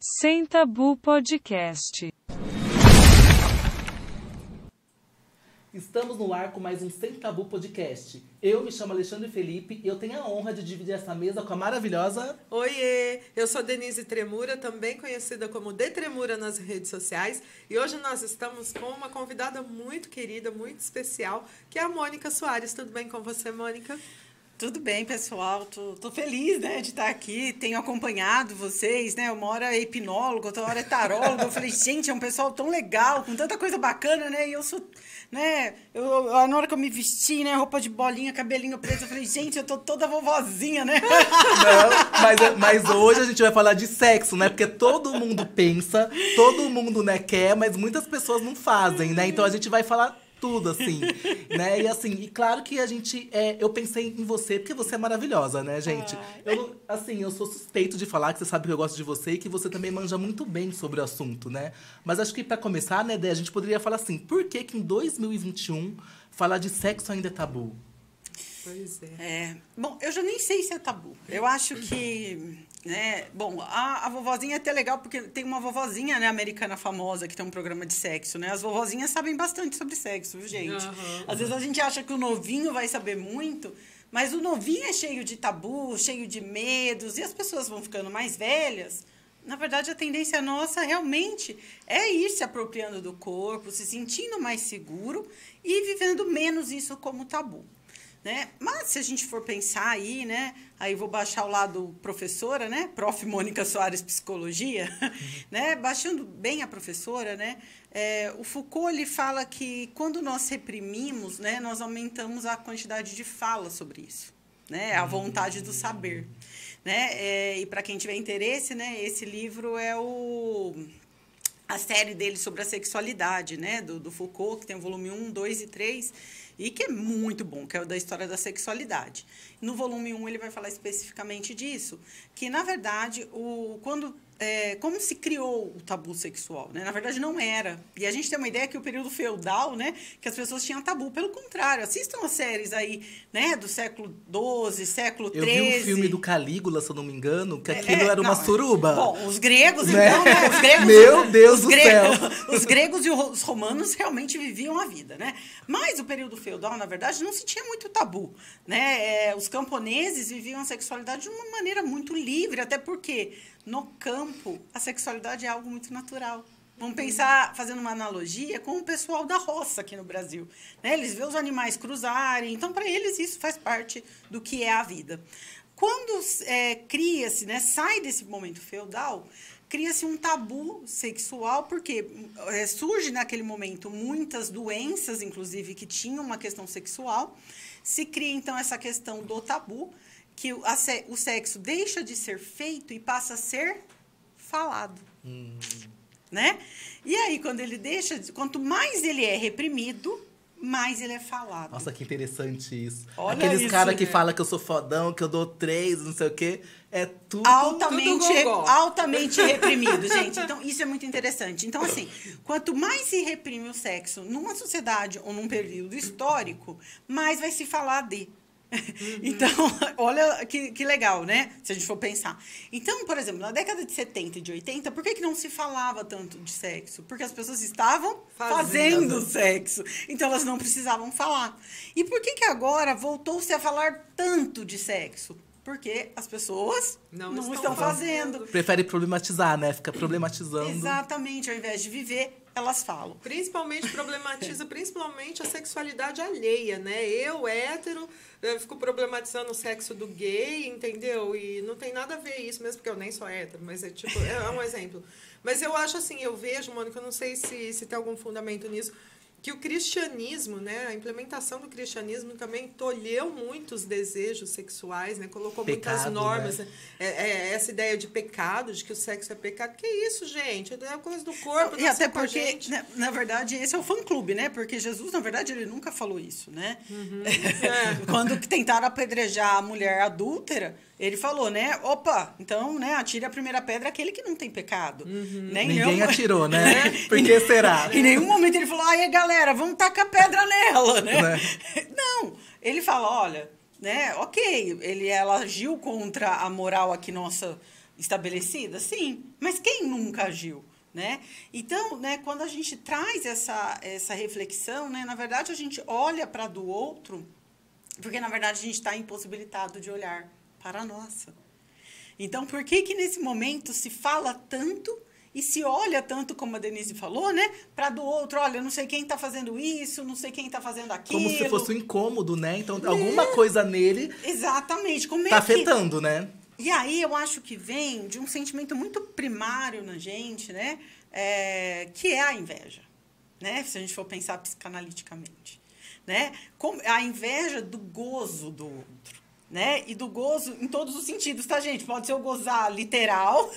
Sem Tabu Podcast. Estamos no ar com mais um Sem Tabu Podcast. Eu me chamo Alexandre Felipe e eu tenho a honra de dividir essa mesa com a maravilhosa. Oiê! Eu sou Denise Tremura, também conhecida como De Tremura nas redes sociais. E hoje nós estamos com uma convidada muito querida, muito especial, que é a Mônica Soares. Tudo bem com você, Mônica? Tudo bem, pessoal. Tô, tô feliz, né, de estar aqui. Tenho acompanhado vocês, né? Uma hora é hipnólogo, outra hora é tarólogo. Eu falei, gente, é um pessoal tão legal, com tanta coisa bacana, né? E eu sou, né? Eu, eu- na hora que eu me vesti, né? Roupa de bolinha, cabelinho preto, eu falei, gente, eu tô toda vovozinha, né? Não, mas, mas hoje a gente vai falar de sexo, né? Porque todo mundo pensa, todo mundo né, quer, mas muitas pessoas não fazem, né? Então a gente vai falar tudo, assim, né? E assim, e claro que a gente. É, eu pensei em você, porque você é maravilhosa, né, gente? Eu, assim, eu sou suspeito de falar que você sabe que eu gosto de você e que você também manja muito bem sobre o assunto, né? Mas acho que pra começar, né, Dé, a gente poderia falar assim: por que que em 2021 falar de sexo ainda é tabu? Pois é. É, bom, eu já nem sei se é tabu. Eu acho que, né, bom, a, a vovozinha é até legal porque tem uma vovozinha, né, americana famosa que tem um programa de sexo, né? As vovozinhas sabem bastante sobre sexo, viu, gente? Aham. Às vezes a gente acha que o novinho vai saber muito, mas o novinho é cheio de tabu, cheio de medos, e as pessoas vão ficando mais velhas. Na verdade, a tendência nossa realmente é ir se apropriando do corpo, se sentindo mais seguro e vivendo menos isso como tabu. Né? Mas se a gente for pensar aí, né? Aí vou baixar o lado professora, né? Prof. Mônica Soares Psicologia, né? Baixando bem a professora, né? É, o Foucault ele fala que quando nós reprimimos, né? Nós aumentamos a quantidade de fala sobre isso, né? A vontade do saber, né? É, e para quem tiver interesse, né? Esse livro é o a série dele sobre a sexualidade, né, do, do Foucault, que tem o volume 1, 2 e 3, e que é muito bom, que é o da história da sexualidade. No volume 1 ele vai falar especificamente disso, que na verdade, o quando é, como se criou o tabu sexual, né? Na verdade não era. E a gente tem uma ideia que o período feudal, né, que as pessoas tinham tabu, pelo contrário, assistam as séries aí, né, do século 12, século Eu 13. vi um filme do Calígula, se eu não me engano, que aquilo É, era uma não, é. suruba. Bom, os gregos, Né? então, né? Os gregos, Meu Deus do céu. Os gregos e os romanos realmente viviam a vida, né? Mas o período feudal, na verdade, não se tinha muito tabu, né? É, os camponeses viviam a sexualidade de uma maneira muito livre, até porque no campo a sexualidade é algo muito natural. Vamos pensar, fazendo uma analogia, com o pessoal da roça aqui no Brasil. Né? Eles vêem os animais cruzarem, então, para eles, isso faz parte do que é a vida. Quando é, cria-se, né, sai desse momento feudal, cria-se um tabu sexual, porque é, surge naquele momento muitas doenças, inclusive, que tinham uma questão sexual. Se cria, então, essa questão do tabu, que o, sexo deixa de ser feito e passa a ser falado. Né? E aí, quando ele deixa, de- quanto mais ele é reprimido, mais ele é falado. Nossa, que interessante isso. Olha Aqueles caras que né? falam que eu sou fodão, que eu dou três, não sei o quê. É tudo. altamente, tudo gogó. altamente reprimido, gente. Então, isso é muito interessante. Então, assim, quanto mais se reprime o sexo numa sociedade ou num período histórico, mais vai se falar de. Então, olha que, que legal, né? Se a gente for pensar. Então, por exemplo, na década de 70 e de 80, por que, que não se falava tanto de sexo? Porque as pessoas estavam Fazendo. fazendo sexo. Então, elas não precisavam falar. E por que, que agora voltou-se a falar tanto de sexo? Porque as pessoas Não não, estão estão, fazendo. fazendo. Prefere problematizar, né? Fica problematizando. Exatamente, ao invés de viver, elas falam. Principalmente problematiza principalmente a sexualidade alheia, né? Eu, hétero, eu fico problematizando o sexo do gay, entendeu? E não tem nada a ver isso, mesmo porque eu nem sou hétero, mas é tipo, é é um exemplo. Mas eu acho assim, eu vejo, Mônica, eu não sei se, se tem algum fundamento nisso, que o cristianismo, né, a implementação do cristianismo também tolheu muitos desejos sexuais, né, colocou muitas Pecado, normas, né? né? É, é essa ideia de pecado, de que o sexo é pecado. Que isso, gente? É coisa do corpo, E nasceu até porque, gente. na, na verdade, esse é o fã-clube, né? Porque Jesus, na verdade, ele nunca falou isso, né? É. Quando tentaram apedrejar a mulher adúltera, ele falou, né? Opa, então, né? Atire a primeira pedra aquele que não tem pecado. Né? Em Ninguém atirou, né? Por que será? Em nenhum momento ele falou, ai, galera, vamos tacar pedra nela, né? Né? Não, ele fala, olha, né, ok, ele, ela agiu contra a moral aqui nossa estabelecida? Sim. Mas quem nunca agiu? Né? Então, né, quando a gente traz essa, essa reflexão, né, na verdade, a gente olha para do outro, porque, na verdade, a gente está impossibilitado de olhar para a nossa. Então, por que que nesse momento se fala tanto e se olha tanto, como a Denise falou, né? Para do outro, olha, não sei quem está fazendo isso, não sei quem está fazendo aquilo. Como se fosse um incômodo, né? Então, alguma coisa nele Exatamente. Como é tá que... afetando, né? E aí eu acho que vem de um sentimento muito primário na gente, né? É, que é a inveja, né? Se a gente for pensar psicanaliticamente, né? Como a inveja do gozo do outro, né? E do gozo em todos os sentidos, tá, gente? Pode ser o gozar literal,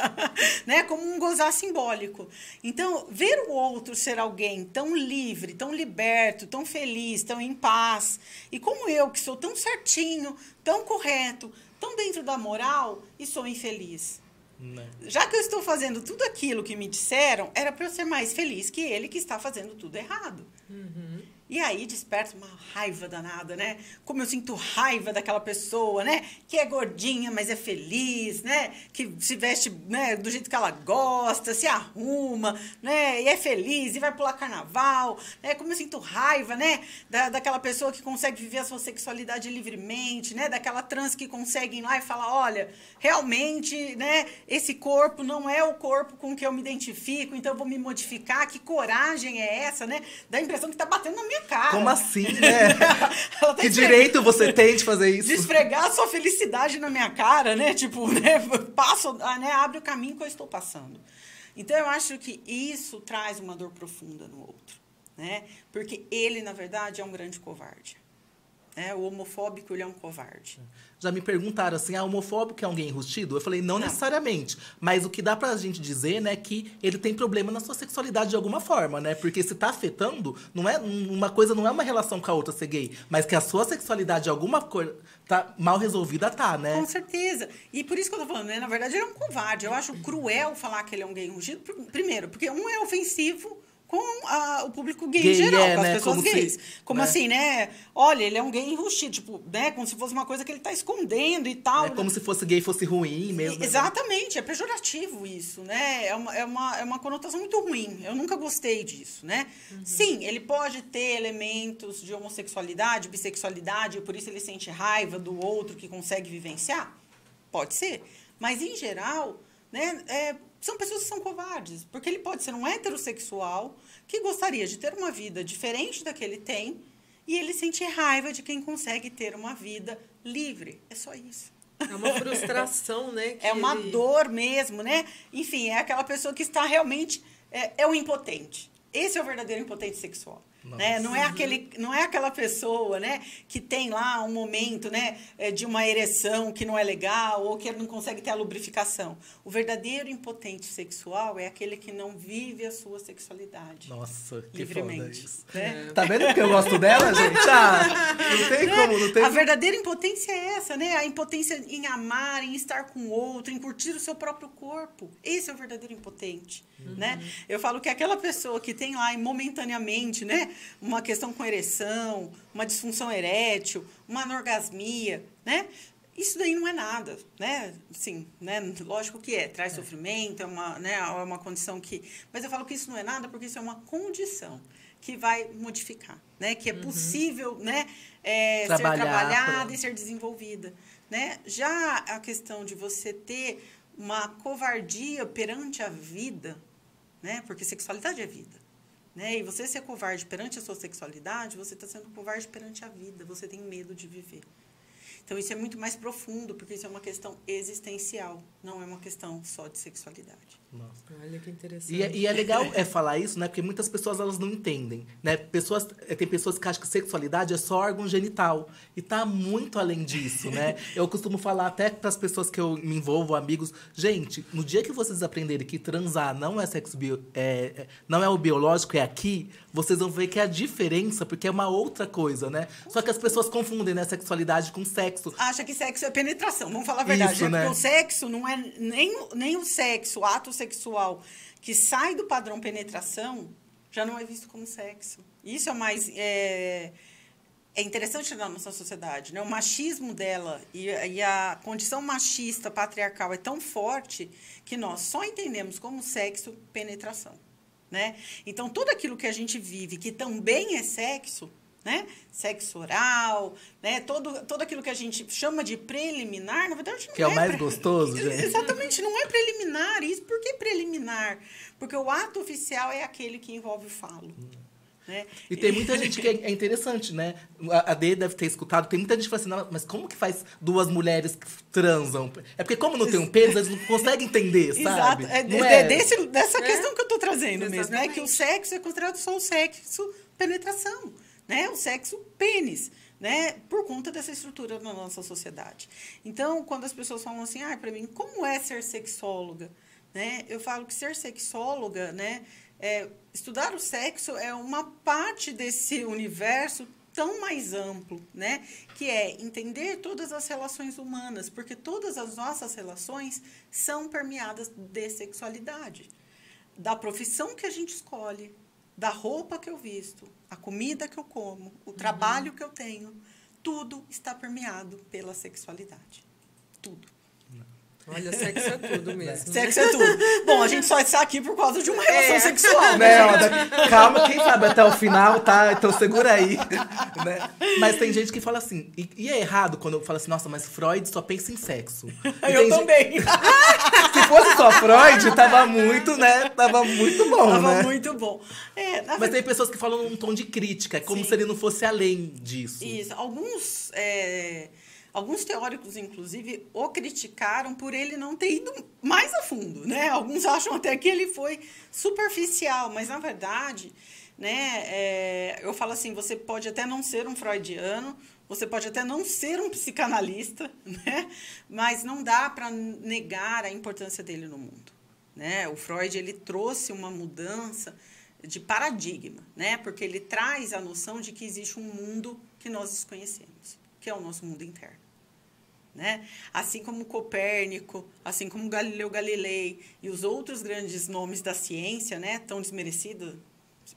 né? Como um gozar simbólico. Então, ver o outro ser alguém tão livre, tão liberto, tão feliz, tão em paz, e como eu, que sou tão certinho, tão correto, tão dentro da moral e sou infeliz. Né? Já que eu estou fazendo tudo aquilo que me disseram, era para eu ser mais feliz que ele que está fazendo tudo errado. E aí desperta uma raiva danada, né? Como eu sinto raiva daquela pessoa, né? Que é gordinha, mas é feliz, né? Que se veste né, do jeito que ela gosta, se arruma, né? E é feliz e vai pular carnaval, né? Como eu sinto raiva, né? Da, daquela pessoa que consegue viver a sua sexualidade livremente, né? Daquela trans que consegue ir lá e falar, olha, realmente, né? Esse corpo não é o corpo com que eu me identifico, então eu vou me modificar. Que coragem é essa, né? Dá a impressão que tá batendo na minha cara. Como assim, né? Tá que direito você tem de fazer isso? de esfregar a sua felicidade na minha cara, né? Tipo, né? Passo, ah, né? Abre o caminho que eu estou passando. Então, eu acho que isso traz uma dor profunda no outro, né? Porque ele, na verdade, é um grande covarde. Né? O homofóbico, ele é um covarde. Já me perguntaram assim, ah, homofóbico é alguém enrustido? Eu falei, não, Não. necessariamente. Mas o que dá pra gente dizer, né, que ele tem problema na sua sexualidade de alguma forma, né? Porque se tá afetando, não é uma coisa, não é uma relação com a outra ser gay, mas que a sua sexualidade de alguma coisa tá mal resolvida, tá, né? Com certeza. E por isso que eu tô falando, né? Na verdade, ele é um covarde. Eu acho cruel falar que ele é um gay rugido. pr- Primeiro, porque um é ofensivo com a- o público gay, Gay, em geral, é, com as né? pessoas Como se- gays. Como né? assim, né? Olha, ele é um gay enrustido, tipo, né? Como se fosse uma coisa que ele tá escondendo e tal. É como se fosse gay fosse ruim mesmo. né? Exatamente, é pejorativo isso, né? É uma, é, uma, é uma conotação muito ruim. Eu nunca gostei disso, né? Sim, ele pode ter elementos de homossexualidade, bissexualidade, e por isso ele sente raiva do outro que consegue vivenciar. Pode ser. Mas, em geral, né, é, são pessoas que são covardes. Porque ele pode ser um heterossexual que gostaria de ter uma vida diferente da que ele tem e ele sente raiva de quem consegue ter uma vida livre. É só isso. É uma frustração, né? É uma ele- dor mesmo, né? Enfim, é aquela pessoa que está realmente. É, é o impotente. Esse é o verdadeiro impotente sexual. Né? Não, é aquele, não é aquela pessoa né, que tem lá um momento né, é, de uma ereção que não é legal ou que não consegue ter a lubrificação. O verdadeiro impotente sexual é aquele que não vive a sua sexualidade Nossa, que foda livremente. isso. Né? Tá vendo que eu gosto dela, gente? Ah, não tem como, não tem A verdadeira impotência é essa, né? A impotência em amar, em estar com o outro, em curtir o seu próprio corpo. Esse é o verdadeiro impotente, né? Eu falo que aquela pessoa que tem lá momentaneamente, né, uma questão com ereção, uma disfunção erétil, uma anorgasmia, né? Isso daí não é nada, né? Sim, né? Lógico que é, traz sofrimento, é uma, né, é uma condição que, mas eu falo que isso não é nada porque isso é uma condição que vai modificar, né? Que é possível, né, é, ser trabalhada e ser desenvolvida, né? Já a questão de você ter uma covardia perante a vida, né? Porque sexualidade é vida, né? E você ser covarde perante a sua sexualidade, você está sendo covarde perante a vida. Você tem medo de viver. Então isso é muito mais profundo, porque isso é uma questão existencial, não é uma questão só de sexualidade. Nossa. Olha que interessante. E, é- e é legal é falar isso, né? Porque muitas pessoas elas não entendem, né? Pessoas, é, tem pessoas que acham que sexualidade é só órgão genital e tá muito além disso, né? Eu costumo falar até para as pessoas que eu me envolvo, amigos, gente, no dia que vocês aprenderem que transar não é sexo bio, é, é- não é o biológico, é aqui, vocês vão ver que é a diferença, porque é uma outra coisa, né? Só que as pessoas confundem né, sexualidade com sexo. acha que sexo é penetração. Vamos falar a verdade, Isso, né? né? Porque o sexo não é nem, o- nem o sexo, o ato sexual que sai do padrão penetração já não é visto como sexo. Isso é mais. É, é interessante na nossa sociedade, né? O machismo dela e, e a condição machista patriarcal é tão forte que nós só entendemos como sexo penetração, né? Então tudo aquilo que a gente vive que também é sexo, né? Sexo oral, né? Todo, todo aquilo que a gente chama de preliminar, na verdade não Que é o mais pre- gostoso, gente. Exatamente, não é preliminar. Isso por que preliminar? Porque o ato oficial é aquele que envolve o falo. Né? E tem muita gente que é é interessante, né? A Dê deve ter escutado. Tem muita gente que fala assim, "Não, mas como que faz duas mulheres que transam? É porque como não tem um pênis, eles não conseguem entender, Exato. sabe? É, Não é desse, dessa É. questão que eu estou trazendo mesmo, né? Que o Exatamente. sexo é considerado só o sexo penetração, né? O sexo pênis, né? Por conta dessa estrutura na nossa sociedade. Então, quando as pessoas falam assim, ah, para mim, como é ser sexóloga? Né? Eu falo que ser sexóloga, né? É, estudar o sexo é uma parte desse universo tão mais amplo, né? Que é entender todas as relações humanas, porque todas as nossas relações são permeadas de sexualidade. Da profissão que a gente escolhe, da roupa que eu visto, a comida que eu como, o trabalho que eu tenho, tudo está permeado pela sexualidade. Tudo. Olha, sexo é tudo mesmo. Sexo é tudo. Bom, a gente só está aqui por causa de uma relação É. sexual. Né, ó, da- calma, quem sabe até o final, tá? Então segura aí. né? Mas tem gente que fala assim, e, e é errado quando eu falo assim, nossa, mas Freud só pensa em sexo. E Eu gente- também. Se fosse só Freud, tava muito, né? Tava muito bom, Tava né? muito bom. É, Mas tem pessoas que falam num tom de crítica, é como Sim. se ele não fosse além disso. Isso. Alguns, é, alguns teóricos, inclusive, o criticaram por ele não ter ido mais a fundo, né? Alguns acham até que ele foi superficial, mas na verdade, né? é, eu falo assim, você pode até não ser um freudiano, você pode até não ser um psicanalista, né? Mas não dá para negar a importância dele no mundo, né? O Freud ele trouxe uma mudança de paradigma, né? Porque ele traz a noção de que existe um mundo que nós desconhecemos, que é o nosso mundo interno. Né? Assim como Copérnico, assim como Galileu Galilei e os outros grandes nomes da ciência, né, tão desmerecido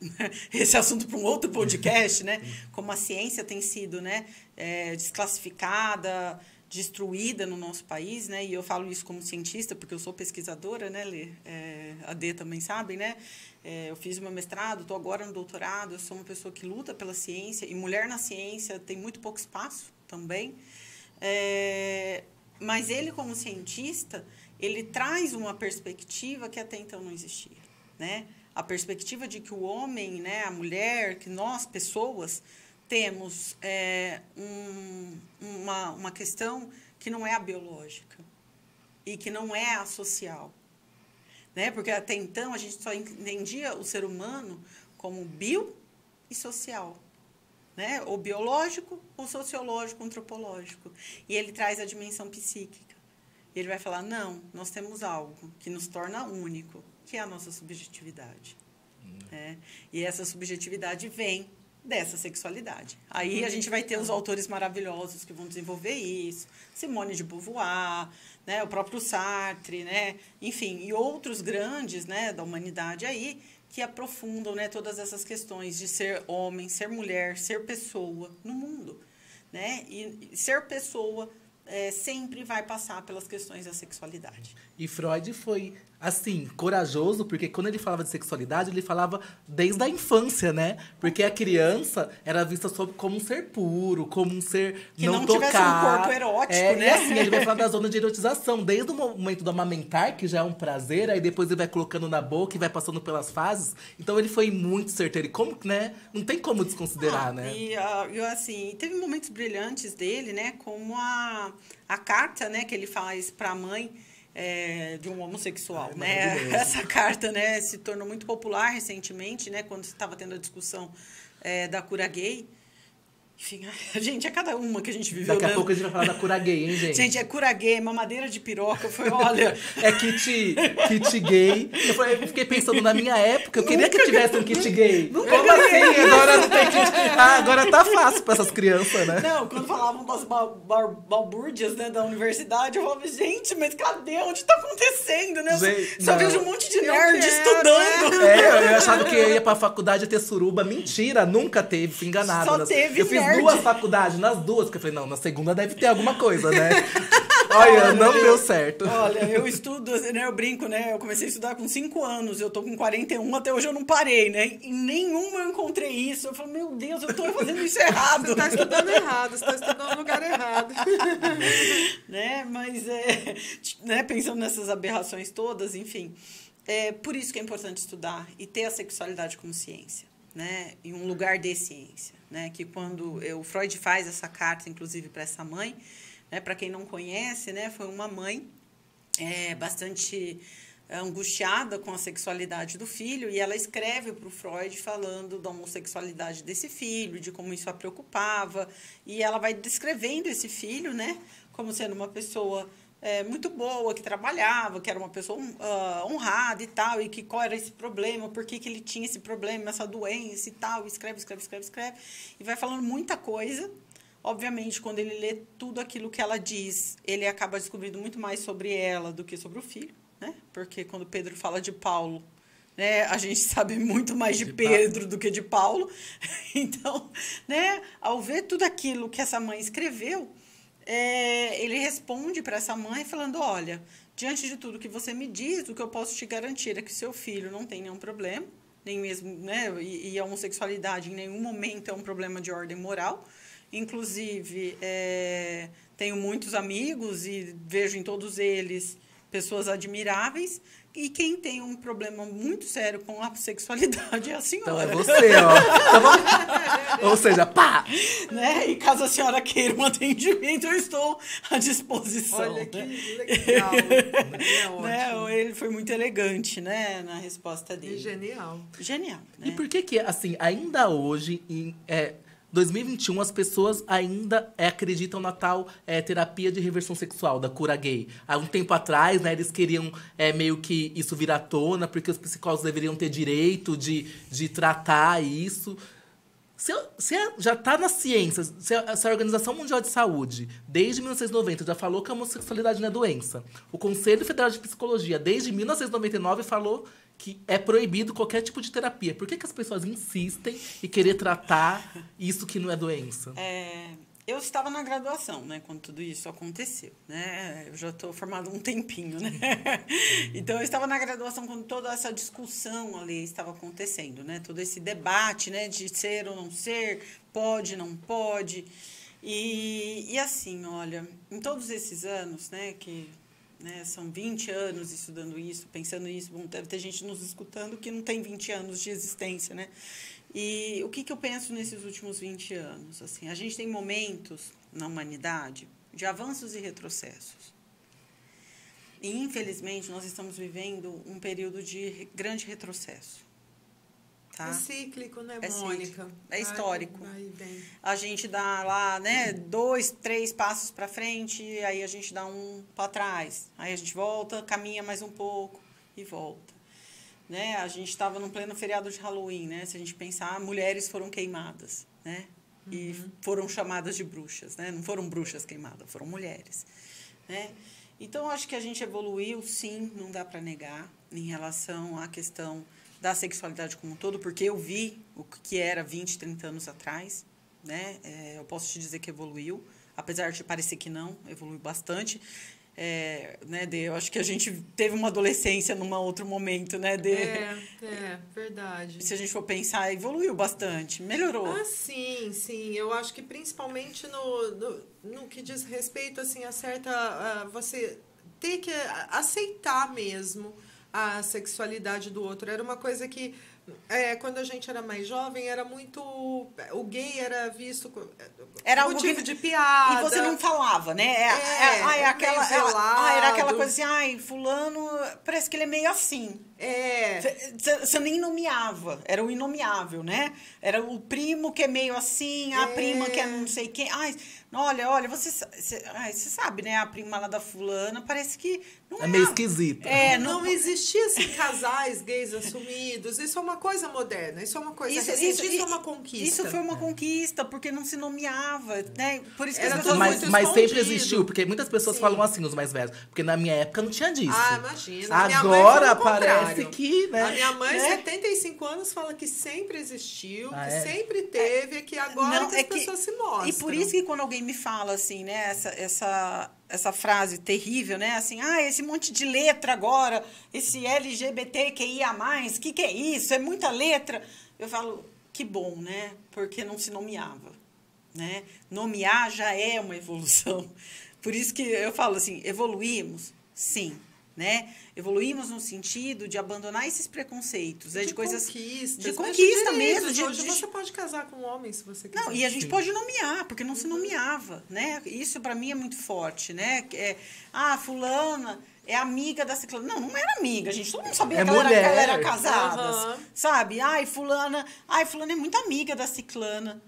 esse assunto para um outro podcast, né? Como a ciência tem sido, né, é, desclassificada, destruída no nosso país, né? E eu falo isso como cientista porque eu sou pesquisadora, né, Lê? É, a D também sabe, né? É, eu fiz meu mestrado, estou agora no doutorado. Eu sou uma pessoa que luta pela ciência e mulher na ciência tem muito pouco espaço também. É, mas ele, como cientista, ele traz uma perspectiva que até então não existia, né? A perspectiva de que o homem, né, a mulher, que nós, pessoas, temos é, um, uma, uma questão que não é a biológica e que não é a social. Né? Porque até então a gente só entendia o ser humano como bio e social né? ou biológico, ou sociológico, antropológico. E ele traz a dimensão psíquica. Ele vai falar: não, nós temos algo que nos torna único, que é a nossa subjetividade. né? E essa subjetividade vem dessa sexualidade. Aí a gente vai ter os autores maravilhosos que vão desenvolver isso, Simone de Beauvoir, né, o próprio Sartre, né, enfim, e outros grandes, né, da humanidade aí que aprofundam, né, todas essas questões de ser homem, ser mulher, ser pessoa no mundo, né? E ser pessoa é, sempre vai passar pelas questões da sexualidade. E Freud foi, assim, corajoso, porque quando ele falava de sexualidade, ele falava desde a infância, né? Porque a criança era vista como um ser puro, como um ser Que não, não tivesse um tocar. corpo erótico, é, né? E assim, ele vai falar da zona de erotização, desde o momento do amamentar, que já é um prazer, aí depois ele vai colocando na boca e vai passando pelas fases. Então ele foi muito certeiro. E como, né? Não tem como desconsiderar, Ah, né? E, ah, e, assim, teve momentos brilhantes dele, né? Como a, a carta, né, que ele faz para a mãe é, de um homossexual, Ai, né? Essa carta, né, se tornou muito popular recentemente, né, quando estava tendo a discussão é, da cura gay. Enfim, a gente é cada uma que a gente viveu. Daqui a né? pouco a gente vai falar da cura gay, hein, gente? Gente, é cura gay, mamadeira de piroca. Foi, olha, É kit, kit gay. Eu, falei- eu fiquei pensando na minha época, eu queria que Nunca tivesse um kit gay. Nunca Como ganhei. assim? Agora não tem kit. Ah, agora tá fácil pra essas crianças, né? Não, quando falavam das ba- bar- balbúrdias né, da universidade, eu falava, gente, mas cadê? Onde tá acontecendo? Né? Gente, só não. vejo um monte de nerd quero, estudando. É, eu achava que eu ia pra faculdade ter suruba. Mentira, nunca teve, fui enganada. Só nas- teve eu fiz nerd nerd. duas faculdades, nas duas, porque eu falei, não, na segunda deve ter alguma coisa, né? Olha, não deu certo. Olha, eu estudo, né? Eu brinco, né? Eu comecei a estudar com 5 anos, eu tô com 41, até hoje eu não parei, né? Em nenhuma eu encontrei isso. Eu falo, meu Deus, eu tô fazendo isso errado. Você tá estudando errado, você tá estudando no lugar errado. né? Mas, é, né? pensando nessas aberrações todas, enfim. É por isso que é importante estudar e ter a sexualidade como ciência, né? Em um lugar de ciência, né? Que quando o Freud faz essa carta, inclusive, para essa mãe, né? Para quem não conhece, né? Foi uma mãe é, bastante angustiada com a sexualidade do filho e ela escreve para o Freud falando da homossexualidade desse filho, de como isso a preocupava e ela vai descrevendo esse filho, né, como sendo uma pessoa é, muito boa, que trabalhava, que era uma pessoa uh, honrada e tal, e que qual era esse problema, por que, que ele tinha esse problema, essa doença e tal, escreve, escreve, escreve, escreve, e vai falando muita coisa. Obviamente, quando ele lê tudo aquilo que ela diz, ele acaba descobrindo muito mais sobre ela do que sobre o filho né? Porque quando Pedro fala de Paulo, né, a gente sabe muito mais de, de Pedro Paulo. do que de Paulo. Então, né, ao ver tudo aquilo que essa mãe escreveu, é, ele responde para essa mãe falando: Olha, diante de tudo que você me diz, o que eu posso te garantir é que seu filho não tem nenhum problema, nem mesmo, né, e, e a homossexualidade em nenhum momento é um problema de ordem moral. Inclusive, é, tenho muitos amigos e vejo em todos eles pessoas admiráveis. E quem tem um problema muito sério com a sexualidade é a senhora. Então é você, ó. Então. Ou seja, pá! Né? E caso a senhora queira um atendimento, eu estou à disposição. Olha né? que legal. é né? Ele foi muito elegante, né? Na resposta dele. E genial. Genial. Né? E por que que, assim, ainda hoje... Em, é, 2021 as pessoas ainda é, acreditam na tal é, terapia de reversão sexual, da cura gay. Há um tempo atrás, né, eles queriam é, meio que isso vir à tona, porque os psicólogos deveriam ter direito de, de tratar isso. Se, se já está na ciência, se a, se a, Organização Mundial de Saúde, desde 1990, já falou que a homossexualidade não é doença. O Conselho Federal de Psicologia, desde 1999, falou que é proibido qualquer tipo de terapia. Por que, que as pessoas insistem em querer tratar isso que não é doença? É, eu estava na graduação, né, quando tudo isso aconteceu, né? Eu já estou formado um tempinho, né? Então eu estava na graduação quando toda essa discussão ali estava acontecendo, né? Todo esse debate, né, de ser ou não ser, pode, não pode. E, e assim, olha, em todos esses anos, né, que né? São 20 anos estudando isso, pensando isso. Bom, deve ter gente nos escutando que não tem 20 anos de existência, né? E o que, que eu penso nesses últimos 20 anos? Assim, a gente tem momentos na humanidade de avanços e retrocessos. E, infelizmente, nós estamos vivendo um período de grande retrocesso. Tá? É cíclico, né, é Mônica? Cíclico. É histórico. Vai, vai a gente dá lá, né, dois, três passos para frente, aí a gente dá um para trás. Aí a gente volta, caminha mais um pouco e volta. Né? A gente estava no pleno feriado de Halloween, né? Se a gente pensar, mulheres foram queimadas, né? E uhum. foram chamadas de bruxas, né? Não foram bruxas queimadas, foram mulheres, né? Então, acho que a gente evoluiu, sim, não dá para negar, em relação à questão da sexualidade como um todo, porque eu vi o que era 20, 30 anos atrás, né? É, eu posso te dizer que evoluiu, apesar de parecer que não, evoluiu bastante. É, né, de, eu acho que a gente teve uma adolescência num outro momento, né, de, É, é, verdade. Se a gente for pensar, evoluiu bastante, melhorou. Ah, sim, sim. Eu acho que principalmente no, no, no que diz respeito, assim, a certa... Uh, você ter que aceitar mesmo a sexualidade do outro. Era uma coisa que, é, quando a gente era mais jovem, era muito. O gay era visto. Era motivo que, de piada. E você não falava, né? É, é, é, aquela, ah, era aquela coisa assim, ai, fulano, parece que ele é meio assim. É. Você nem nomeava, era o inomeável, né? Era o primo que é meio assim, a é. prima que é não sei quem. Ai, Olha, olha, você, ai, você sabe, né? A prima lá da fulana parece que não É meio esquisito. É, não, não, existia assim, casais gays assumidos. Isso é uma coisa moderna, isso é uma coisa Isso, recente, isso, isso, é uma conquista. Isso foi uma conquista, porque não se nomeava, né? Por isso que Era as tudo pessoas... Mas, muito mas sempre existiu, porque muitas pessoas Sim. falam assim, os mais velhos. Porque na minha época não tinha disso. Ah, imagina. Agora parece que, né? A minha mãe, Né? 75 anos, fala que sempre existiu, Ah, que é? sempre teve, que agora Não, que é as que- pessoas se mostram. E por isso que quando alguém me fala assim, né, essa, essa, essa frase terrível, né, assim, ah, esse monte de letra agora, esse LGBTQIA+, o que que é isso? É muita letra. Eu falo, que bom, né, porque não se nomeava, né? Nomear já é uma evolução. Por isso que eu falo assim, evoluímos? Sim, né? Evoluímos no sentido de abandonar esses preconceitos, né, de, coisas conquistas, de conquista mesmo, de- Hoje de- você pode casar com um homem se você quiser. não, e a gente pode nomear, porque não se nomeava, né? Isso para mim é muito forte, né? Que É, ah, fulana é amiga da ciclana. Não, não era amiga, gente. Todo mundo sabia É que, ela era, que ela era mulher. casada, Aham. sabe? Ai, fulana, ai, fulana é muito amiga da ciclana.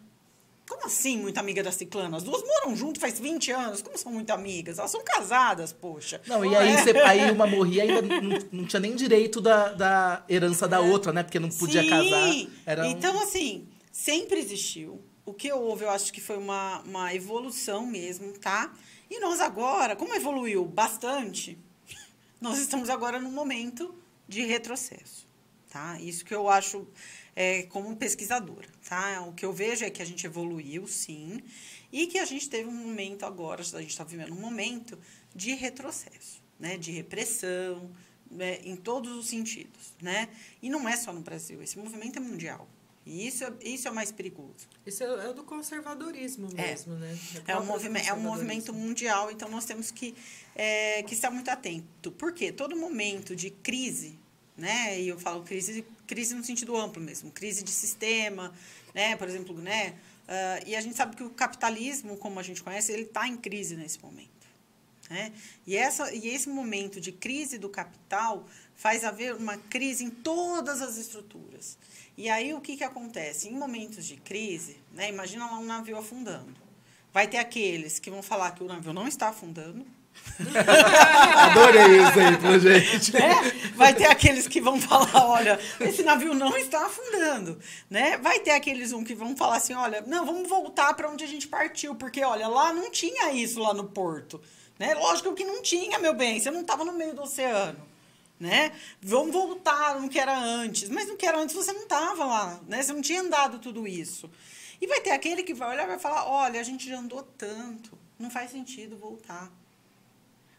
Como assim, muito amiga da ciclana? As duas moram juntas faz 20 anos. Como são muito amigas? Elas são casadas, poxa. Não, e aí, é? você- aí uma morria ainda não, não tinha nem direito da, da herança da outra, né? Porque não podia Sim. casar. Era um- Então, assim, sempre existiu. O que houve, eu acho que foi uma, uma evolução mesmo, tá? E nós agora, como evoluiu bastante, nós estamos agora num momento de retrocesso, tá? Isso que eu acho é, como pesquisadora, tá? O que eu vejo é que a gente evoluiu, sim, e que a gente teve um momento agora, a gente está vivendo um momento de retrocesso, né? De repressão, né? em todos os sentidos, né? E não é só no Brasil, esse movimento é mundial. E isso é, isso é o mais perigoso. Isso é, é do conservadorismo É. mesmo, né? É um, próprio movimento, é um movimento mundial, então nós temos que, é, que estar muito atento. Por quê? Todo momento de crise, né? E eu falo crise, crise no sentido amplo mesmo, crise de sistema, né? Por exemplo, né? ah, e a gente sabe que o capitalismo, como a gente conhece, ele está em crise nesse momento. Né? E, essa, e esse momento de crise do capital faz haver uma crise em todas as estruturas. E aí o que, que acontece? Em momentos de crise, né, imagina lá um navio afundando. Vai ter aqueles que vão falar que o navio não está afundando. Adorei o exemplo, gente. né? Vai ter aqueles que vão falar, olha, esse navio não está afundando, né? Vai ter aqueles um que vão falar assim, olha, não, vamos voltar para onde a gente partiu, porque olha, lá não tinha isso lá no porto, né? Lógico que não tinha, meu bem, você não estava no meio do oceano, né? Vamos voltar no que era antes, mas no que era antes você não estava lá, né? Você não tinha andado tudo isso. E vai ter aquele que vai olhar e vai falar, olha, a gente já andou tanto, não faz sentido voltar.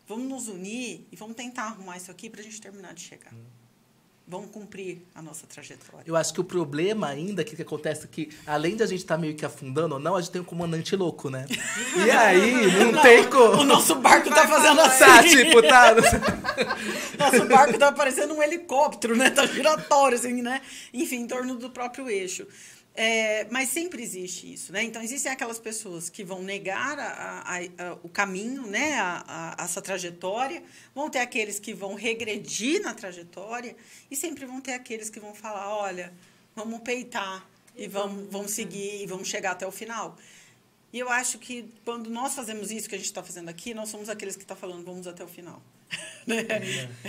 Vamos nos unir e vamos tentar arrumar isso aqui para a gente terminar de chegar. Vamos cumprir a nossa trajetória. Eu acho que o problema ainda que, que acontece é que, além de a gente estar meio que afundando ou não, a gente tem um comandante louco, né? E aí, não, tem O como. nosso barco tá fazendo assim. Tá, tipo, tá. Nosso barco tá parecendo um helicóptero, né? Tá giratório, assim, né? Enfim, em torno do próprio eixo. É, mas sempre existe isso, né? Então, existem aquelas pessoas que vão negar a, a- a- o caminho, né? A, essa trajetória. Vão ter aqueles que vão regredir na trajetória. E sempre vão ter aqueles que vão falar, olha, vamos peitar e vamos, vamos seguir e vamos chegar até o final. E eu acho que quando nós fazemos isso que a gente está fazendo aqui, nós somos aqueles que estão falando, vamos até o final. Né?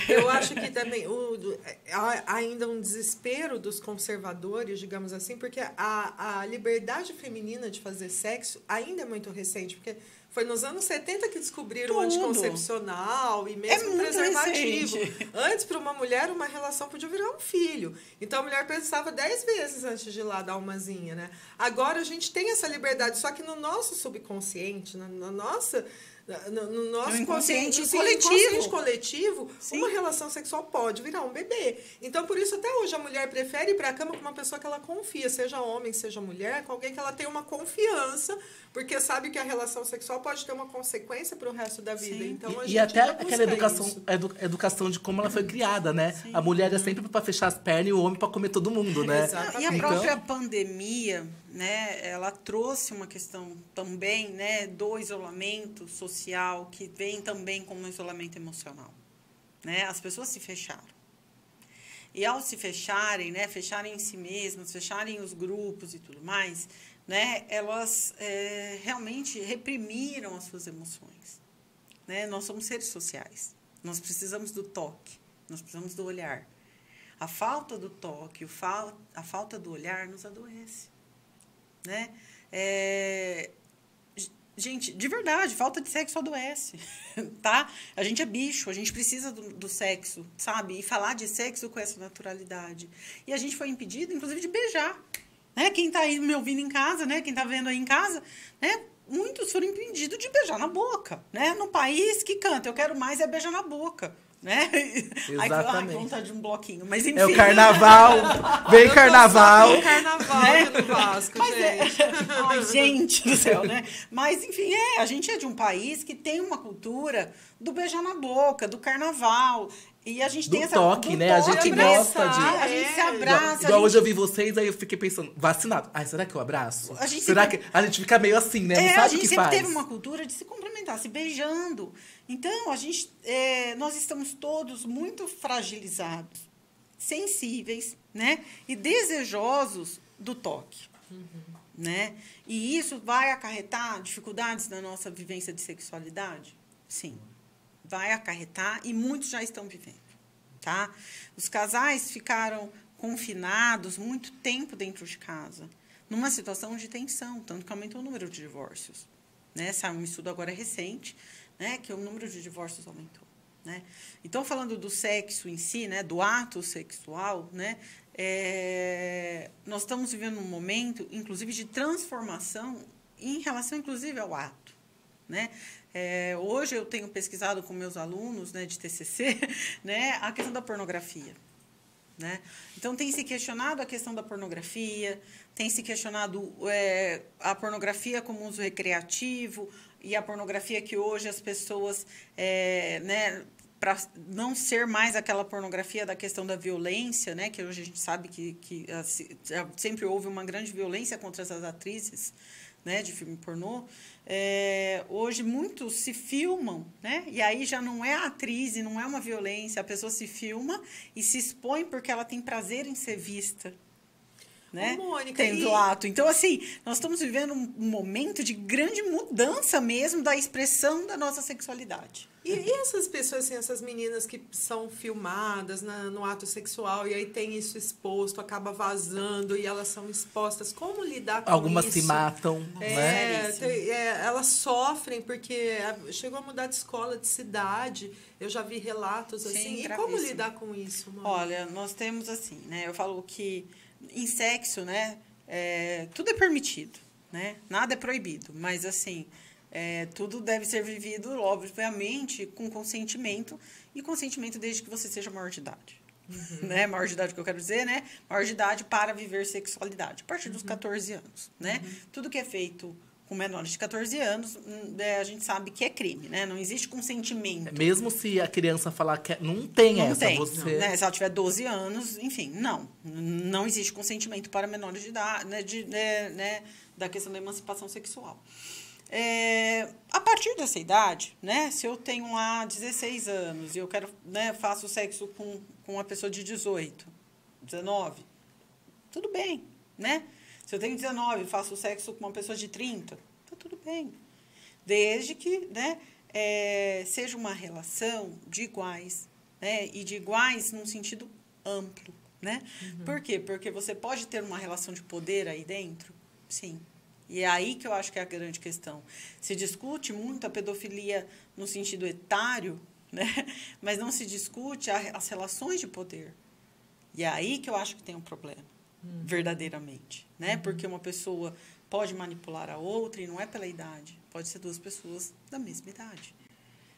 Eu acho que também o, do- há ainda um desespero dos conservadores, digamos assim, porque a, a liberdade feminina de fazer sexo ainda é muito recente, porque foi nos anos 70 que descobriram o anticoncepcional e mesmo muito preservativo. recente. Antes, para uma mulher, uma relação podia virar um filho. Então, a mulher pensava dez vezes antes de ir lá dar umazinha, né? Agora, a gente tem essa liberdade, só que no nosso subconsciente, na, na nossa... No, no nosso No inconsciente consciente- coletivo. inconsciente coletivo, Sim. uma relação sexual pode virar um bebê. Então, por isso, até hoje, a mulher prefere ir para a cama com uma pessoa que ela confia, seja homem, seja mulher, com alguém que ela tem uma confiança, porque sabe que a relação sexual pode ter uma consequência para o resto da vida. Sim. Então, a E, gente e até aquela educação, edu- educação de como ela foi criada, né? A mulher é sempre pra fechar as pernas e o homem pra comer todo mundo, né? Exato. E a Então- própria pandemia, né, ela trouxe uma questão também, né, do isolamento social, que vem também como isolamento emocional, né? As pessoas se fecharam. E ao se fecharem, né, fecharem em si mesmas, fecharem os grupos e tudo mais, né, elas é, realmente reprimiram as suas emoções. Né? Nós somos seres sociais. Nós precisamos do toque, nós precisamos do olhar. A falta do toque, a falta do olhar nos adoece. Né? É, gente, de verdade, falta de sexo adoece, tá? A gente é bicho, a gente precisa do, do, sexo, sabe? E falar de sexo com essa naturalidade. E a gente foi impedido, inclusive, de beijar. Né? Quem está aí me ouvindo em casa, né? Quem está vendo aí em casa, né? Muitos foram impedidos de beijar na boca, né? No país que canta, eu quero mais é beijar na boca né? Exatamente. Ai, vontade de um bloquinho, mas enfim. É o carnaval, vem carnaval. carnaval né? no Vasco, mas gente. É... Ai, gente do céu, né? Mas, enfim, é, a gente é de um país que tem uma cultura do beijar na boca, do carnaval. E a gente do tem essa toque, do né? Toque, a gente abraçar, gosta de. A gente se abraça. Igual, igual gente... hoje eu vi vocês, aí eu fiquei pensando, vacinado. Ai, será que eu abraço? A gente será sempre... que. A gente fica meio assim, né? Não é, sabe a o gente que sempre faz. teve uma cultura de se cumprimentar, se beijando. Então, a gente, é, nós estamos todos muito fragilizados, sensíveis, né? E desejosos do toque. Uhum. Né? E isso vai acarretar dificuldades na nossa vivência de sexualidade? Sim vai acarretar e muitos já estão vivendo, tá? Os casais ficaram confinados muito tempo dentro de casa, numa situação de tensão, tanto que aumentou o número de divórcios, né? Saiu um estudo agora recente, né, que o número de divórcios aumentou, né? Então falando do sexo em si, né, do ato sexual, né, é, nós estamos vivendo um momento, inclusive, de transformação em relação, inclusive, ao ato, né? É, hoje eu tenho pesquisado com meus alunos né, de TCC né, a questão da pornografia. Né? Então, tem se questionado a questão da pornografia, tem se questionado é, a pornografia como uso recreativo e a pornografia que hoje as pessoas, é, né, para não ser mais aquela pornografia da questão da violência, né, que hoje a gente sabe que, que sempre houve uma grande violência contra essas atrizes né, de filme pornô, é, hoje muitos se filmam, né? E aí já não é a atriz não é uma violência, a pessoa se filma e se expõe porque ela tem prazer em ser vista. Né? Mônica, Tendo e... ato. Então, assim, nós estamos vivendo um momento de grande mudança mesmo da expressão da nossa sexualidade. E, e, essas pessoas, assim, essas meninas que são filmadas na, no ato sexual e aí tem isso exposto, acaba vazando e elas são expostas, como lidar com Algumas isso? se matam, é, né? Tem, é, elas sofrem porque chegou a mudar de escola, de cidade. Eu já vi relatos assim. Sim, e como lidar com isso? Mano? Olha, nós temos assim, né? Eu falo que em sexo, né? É, tudo é permitido, né? Nada é proibido, mas assim é, tudo deve ser vivido, obviamente, com consentimento e consentimento desde que você seja maior de idade. Uhum. Né? Maior de idade que eu quero dizer, né? Maior de idade para viver sexualidade, a partir dos uhum. 14 anos, né? Uhum. Tudo que é feito com menores de 14 anos, hum, é, a gente sabe que é crime, né? Não existe consentimento. Mesmo se a criança falar que é, não tem não essa, tem, você... Né? Se ela tiver 12 anos, enfim, não. Não existe consentimento para menores de idade, né? De, né? né? Da questão da emancipação sexual. É, a partir dessa idade, né, se eu tenho lá 16 anos e eu quero, né, faço sexo com, com uma pessoa de 18, 19, tudo bem, né? Se eu tenho 19 e faço sexo com uma pessoa de 30, tá tudo bem. Desde que, né, é, seja uma relação de iguais, né, e de iguais num sentido amplo, né? Uhum. Por quê? Porque você pode ter uma relação de poder aí dentro, sim, e é aí que eu acho que é a grande questão. Se discute muito a pedofilia no sentido etário, né? mas não se discute as relações de poder. E é aí que eu acho que tem um problema, uhum. verdadeiramente. Né? Uhum. Porque uma pessoa pode manipular a outra e não é pela idade. Pode ser duas pessoas da mesma idade.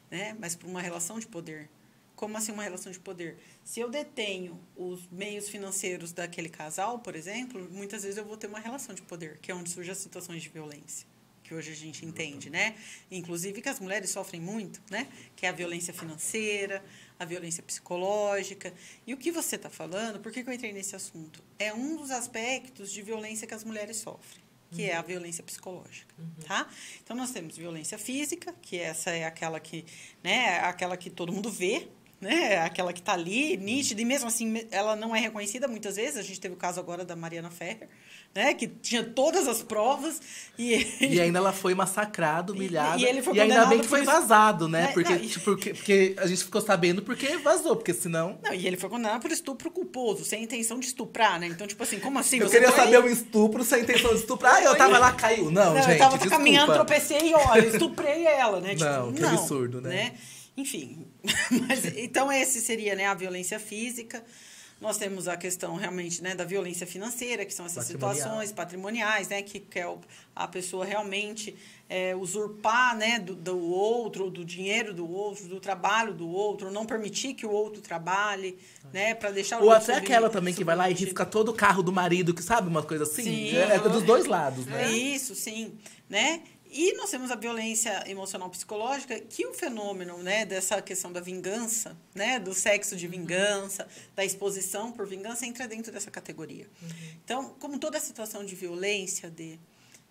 Né? Mas por uma relação de poder. Como assim uma relação de poder? Se eu detenho os meios financeiros daquele casal, por exemplo, muitas vezes eu vou ter uma relação de poder, que é onde surgem as situações de violência, que hoje a gente entende, né? Inclusive que as mulheres sofrem muito, né? Que é a violência financeira, a violência psicológica. E o que você está falando, por que, que eu entrei nesse assunto? É um dos aspectos de violência que as mulheres sofrem que uhum. é a violência psicológica, uhum. tá? Então nós temos violência física, que essa é aquela que, né, aquela que todo mundo vê, né? Aquela que está ali, nítida, e mesmo assim ela não é reconhecida muitas vezes. A gente teve o caso agora da Mariana Ferrer, né? Que tinha todas as provas e, E ainda ela foi massacrada, humilhada. e ele foi ainda condenado bem que foi vazado, né? É, porque, não, e- tipo, porque, porque a gente ficou sabendo porque vazou, porque senão. Não, e ele foi condenado por estupro culposo, sem intenção de estuprar, né? Então, tipo assim, como assim? Eu queria foi- saber o estupro sem intenção de estuprar. Ah, eu tava lá, caiu. Não, Não, gente. eu tava desculpa. caminhando, tropecei e olha, estuprei ela, né? Tipo, Não, que absurdo, né? Enfim, mas, então esse seria né, a violência física. Nós temos a questão realmente né, da violência financeira, que são essas Patrimonial. situações patrimoniais, né, que quer o- a pessoa realmente é, usurpar né, do, do outro, do dinheiro do outro, do trabalho do outro, não permitir que o outro trabalhe, né, para deixar o Ou outro até subir- aquela também que vai lá e risca todo o carro do marido, que sabe uma coisa assim? Sim. É, é dos dois lados, né? Isso, sim, né? E nós temos a violência emocional psicológica, que o fenômeno, né, dessa questão da vingança, né, do sexo de vingança, da exposição por vingança entra dentro dessa categoria. Então, como toda situação de violência, de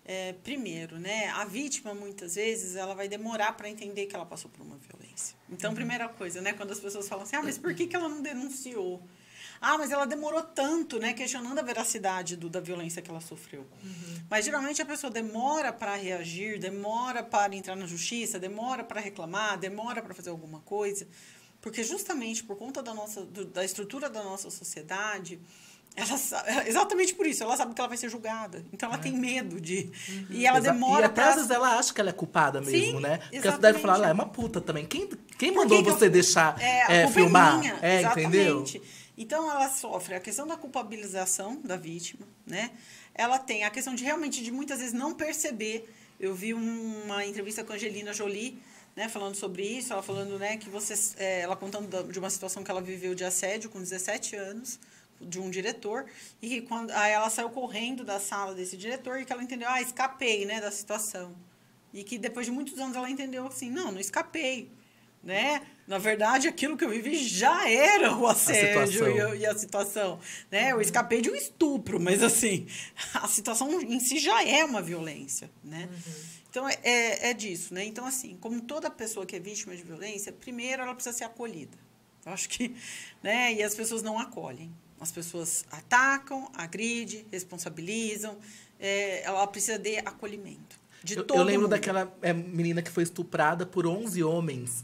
é, primeiro, né, a vítima muitas vezes ela vai demorar para entender que ela passou por uma violência. Então, primeira coisa, né, quando as pessoas falam assim, ah, mas por que, que ela não denunciou? Ah, mas ela demorou tanto, né? Questionando a veracidade do, da violência que ela sofreu. Mas geralmente a pessoa demora para reagir, demora para entrar na justiça, demora para reclamar, demora para fazer alguma coisa, porque justamente por conta da nossa do- da estrutura da nossa sociedade, ela exatamente por isso, ela sabe que ela vai ser julgada. Então ela tem medo de e ela demora e até pra- às vezes ela acha que ela é culpada mesmo, Sim, né? Porque exatamente. deve falar, ela é uma puta também. Quem, quem mandou que que você eu- deixar É, a é, é filmar? É, entendeu? Então ela sofre a questão da culpabilização da vítima, né? Ela tem a questão de realmente de muitas vezes não perceber. Eu vi um- uma entrevista com a Angelina Jolie, né, falando sobre isso, ela falando, né, que você é, ela contando de uma situação que ela viveu de assédio com 17 anos de um diretor e que quando aí ela saiu correndo da sala desse diretor e que ela entendeu, ah, escapei, né, da situação. E que depois de muitos anos ela entendeu assim, não, não escapei, né? Na verdade, aquilo que eu vivi já era o assédio situação. e, a- e a situação, né? Eu escapei de um estupro, mas assim, a situação em si já é uma violência, né? Então, é, é, é disso, né? Então, assim, como toda pessoa que é vítima de violência, primeiro ela precisa ser acolhida. Eu acho que, né? E as pessoas não acolhem. As pessoas atacam, agridem, responsabilizam. É, ela precisa de acolhimento. De Eu, todo eu lembro mundo. daquela é, menina que foi estuprada por 11 homens.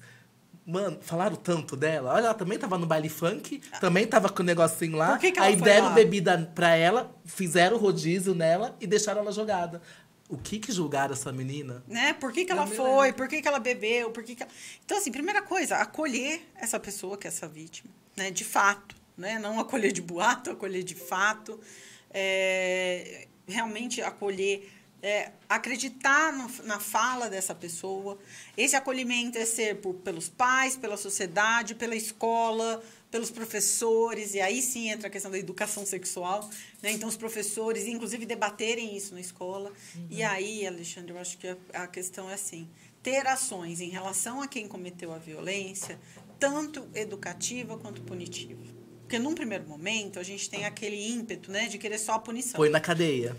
Mano, falaram tanto dela. Olha, ela também tava no baile funk, também tava com o negocinho lá. Por que que ela aí foi deram lá? bebida pra ela, fizeram rodízio nela e deixaram ela jogada. O que que julgaram essa menina? né? Por que, que ela me foi? Por que, que ela bebeu? Por que que ela... Então, assim, primeira coisa, acolher essa pessoa que é essa vítima, né? De fato, né? Não acolher de boato, acolher de fato. É, realmente acolher, é, acreditar no- na fala dessa pessoa. Esse acolhimento é ser por, pelos pais, pela sociedade, pela escola, pelos professores, e aí sim entra a questão da educação sexual, né? Então, os professores, inclusive, debaterem isso na escola. E aí, Alexandre, eu acho que a, a questão é assim: ter ações em relação a quem cometeu a violência, tanto educativa quanto punitiva. Porque, num primeiro momento, a gente tem aquele ímpeto né, de querer só a punição. Foi na cadeia.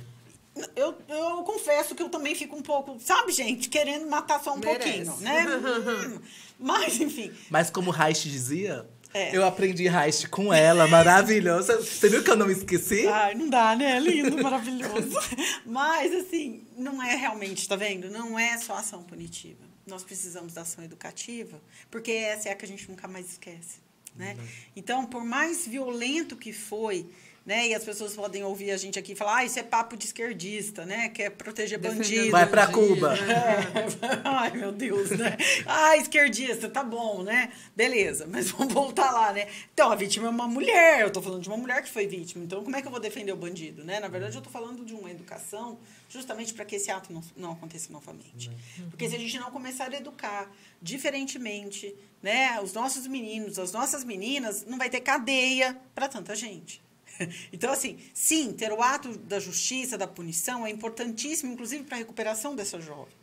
Eu, eu confesso que eu também fico um pouco, sabe, gente, querendo matar só um Merece. pouquinho, né? Hum, Mas, enfim, Mas como Reich dizia, É. eu aprendi Reich com ela, maravilhoso. Você viu que eu não me esqueci? Ai, não dá, né? Lindo, maravilhoso. Mas, assim, não é realmente, tá vendo? Não é só ação punitiva. Nós precisamos da ação educativa, porque essa é a que a gente nunca mais esquece, né? Então, por mais violento que foi, né? E as pessoas podem ouvir a gente aqui falar, ah, isso é papo de esquerdista, né? Quer proteger Defendendo bandido. Vai bandido, Cuba. É. Ai, meu Deus, né? Ah, esquerdista, tá bom, né? Beleza, mas vamos voltar lá, né? Então, a vítima é uma mulher, eu tô falando de uma mulher que foi vítima. Então, como é que eu vou defender o bandido, né? Na verdade, eu tô falando de uma educação justamente para que esse ato não, não aconteça novamente. Porque se a gente não começar a educar diferentemente, né? Os nossos meninos, as nossas meninas, não vai ter cadeia para tanta gente. Então, assim, sim, ter o ato da justiça, da punição, é importantíssimo, inclusive para a recuperação dessa jovem.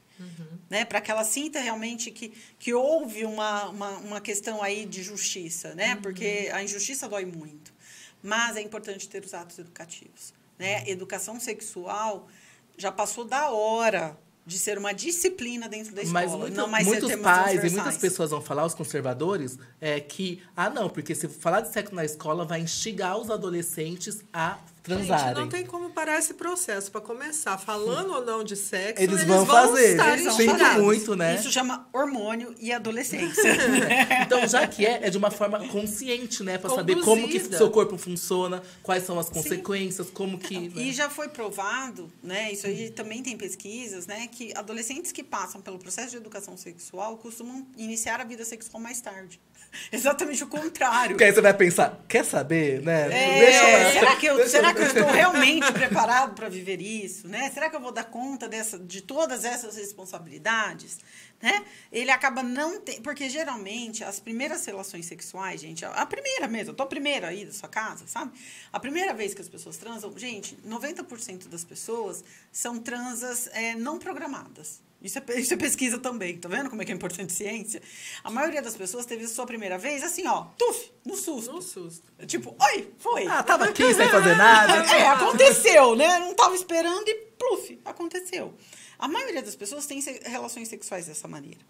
Né? Para que ela sinta realmente que, que houve uma, uma, uma questão aí de justiça, né? Porque a injustiça dói muito. Mas é importante ter os atos educativos. Né? Educação sexual já passou da hora de ser uma disciplina dentro da Mas escola, muito- não mais muitos pais e muitas pessoas vão falar, os conservadores, é que, ah, não, porque se falar de sexo na escola vai instigar os adolescentes a Gente, transarem. não tem como parar esse processo. Para começar, falando ou não de sexo, Eles vão fazer. estar Eles vão fazer muito, né? Isso chama hormônio e adolescência. Então, já que é, é de uma forma consciente, né? Pra saber como que seu corpo funciona, quais são as consequências, como que. né? E já foi provado, né? Isso aí também tem pesquisas, né? Que adolescentes que passam pelo processo de educação sexual costumam iniciar a vida sexual mais tarde. Exatamente o contrário. Porque aí você vai pensar, quer saber, né? É, será que eu, será que eu estou realmente preparado para viver isso, né? Será que eu vou dar conta dessa, de todas essas responsabilidades, né? Ele acaba não tem, porque geralmente as primeiras relações sexuais, gente, a primeira mesmo, eu tô a primeira aí da sua casa, sabe? A primeira vez que as pessoas transam, gente, 90% das pessoas são transas é, não programadas. Isso é, isso é pesquisa também, tá vendo como é que é importante ciência? A maioria das pessoas teve a sua primeira vez assim, ó, tuf, no susto. No susto. Tipo, oi, foi. Ah, tava aqui sem fazer nada. É, aconteceu, né? Não tava esperando e pluf, aconteceu. A maioria das pessoas tem se- relações sexuais dessa maneira.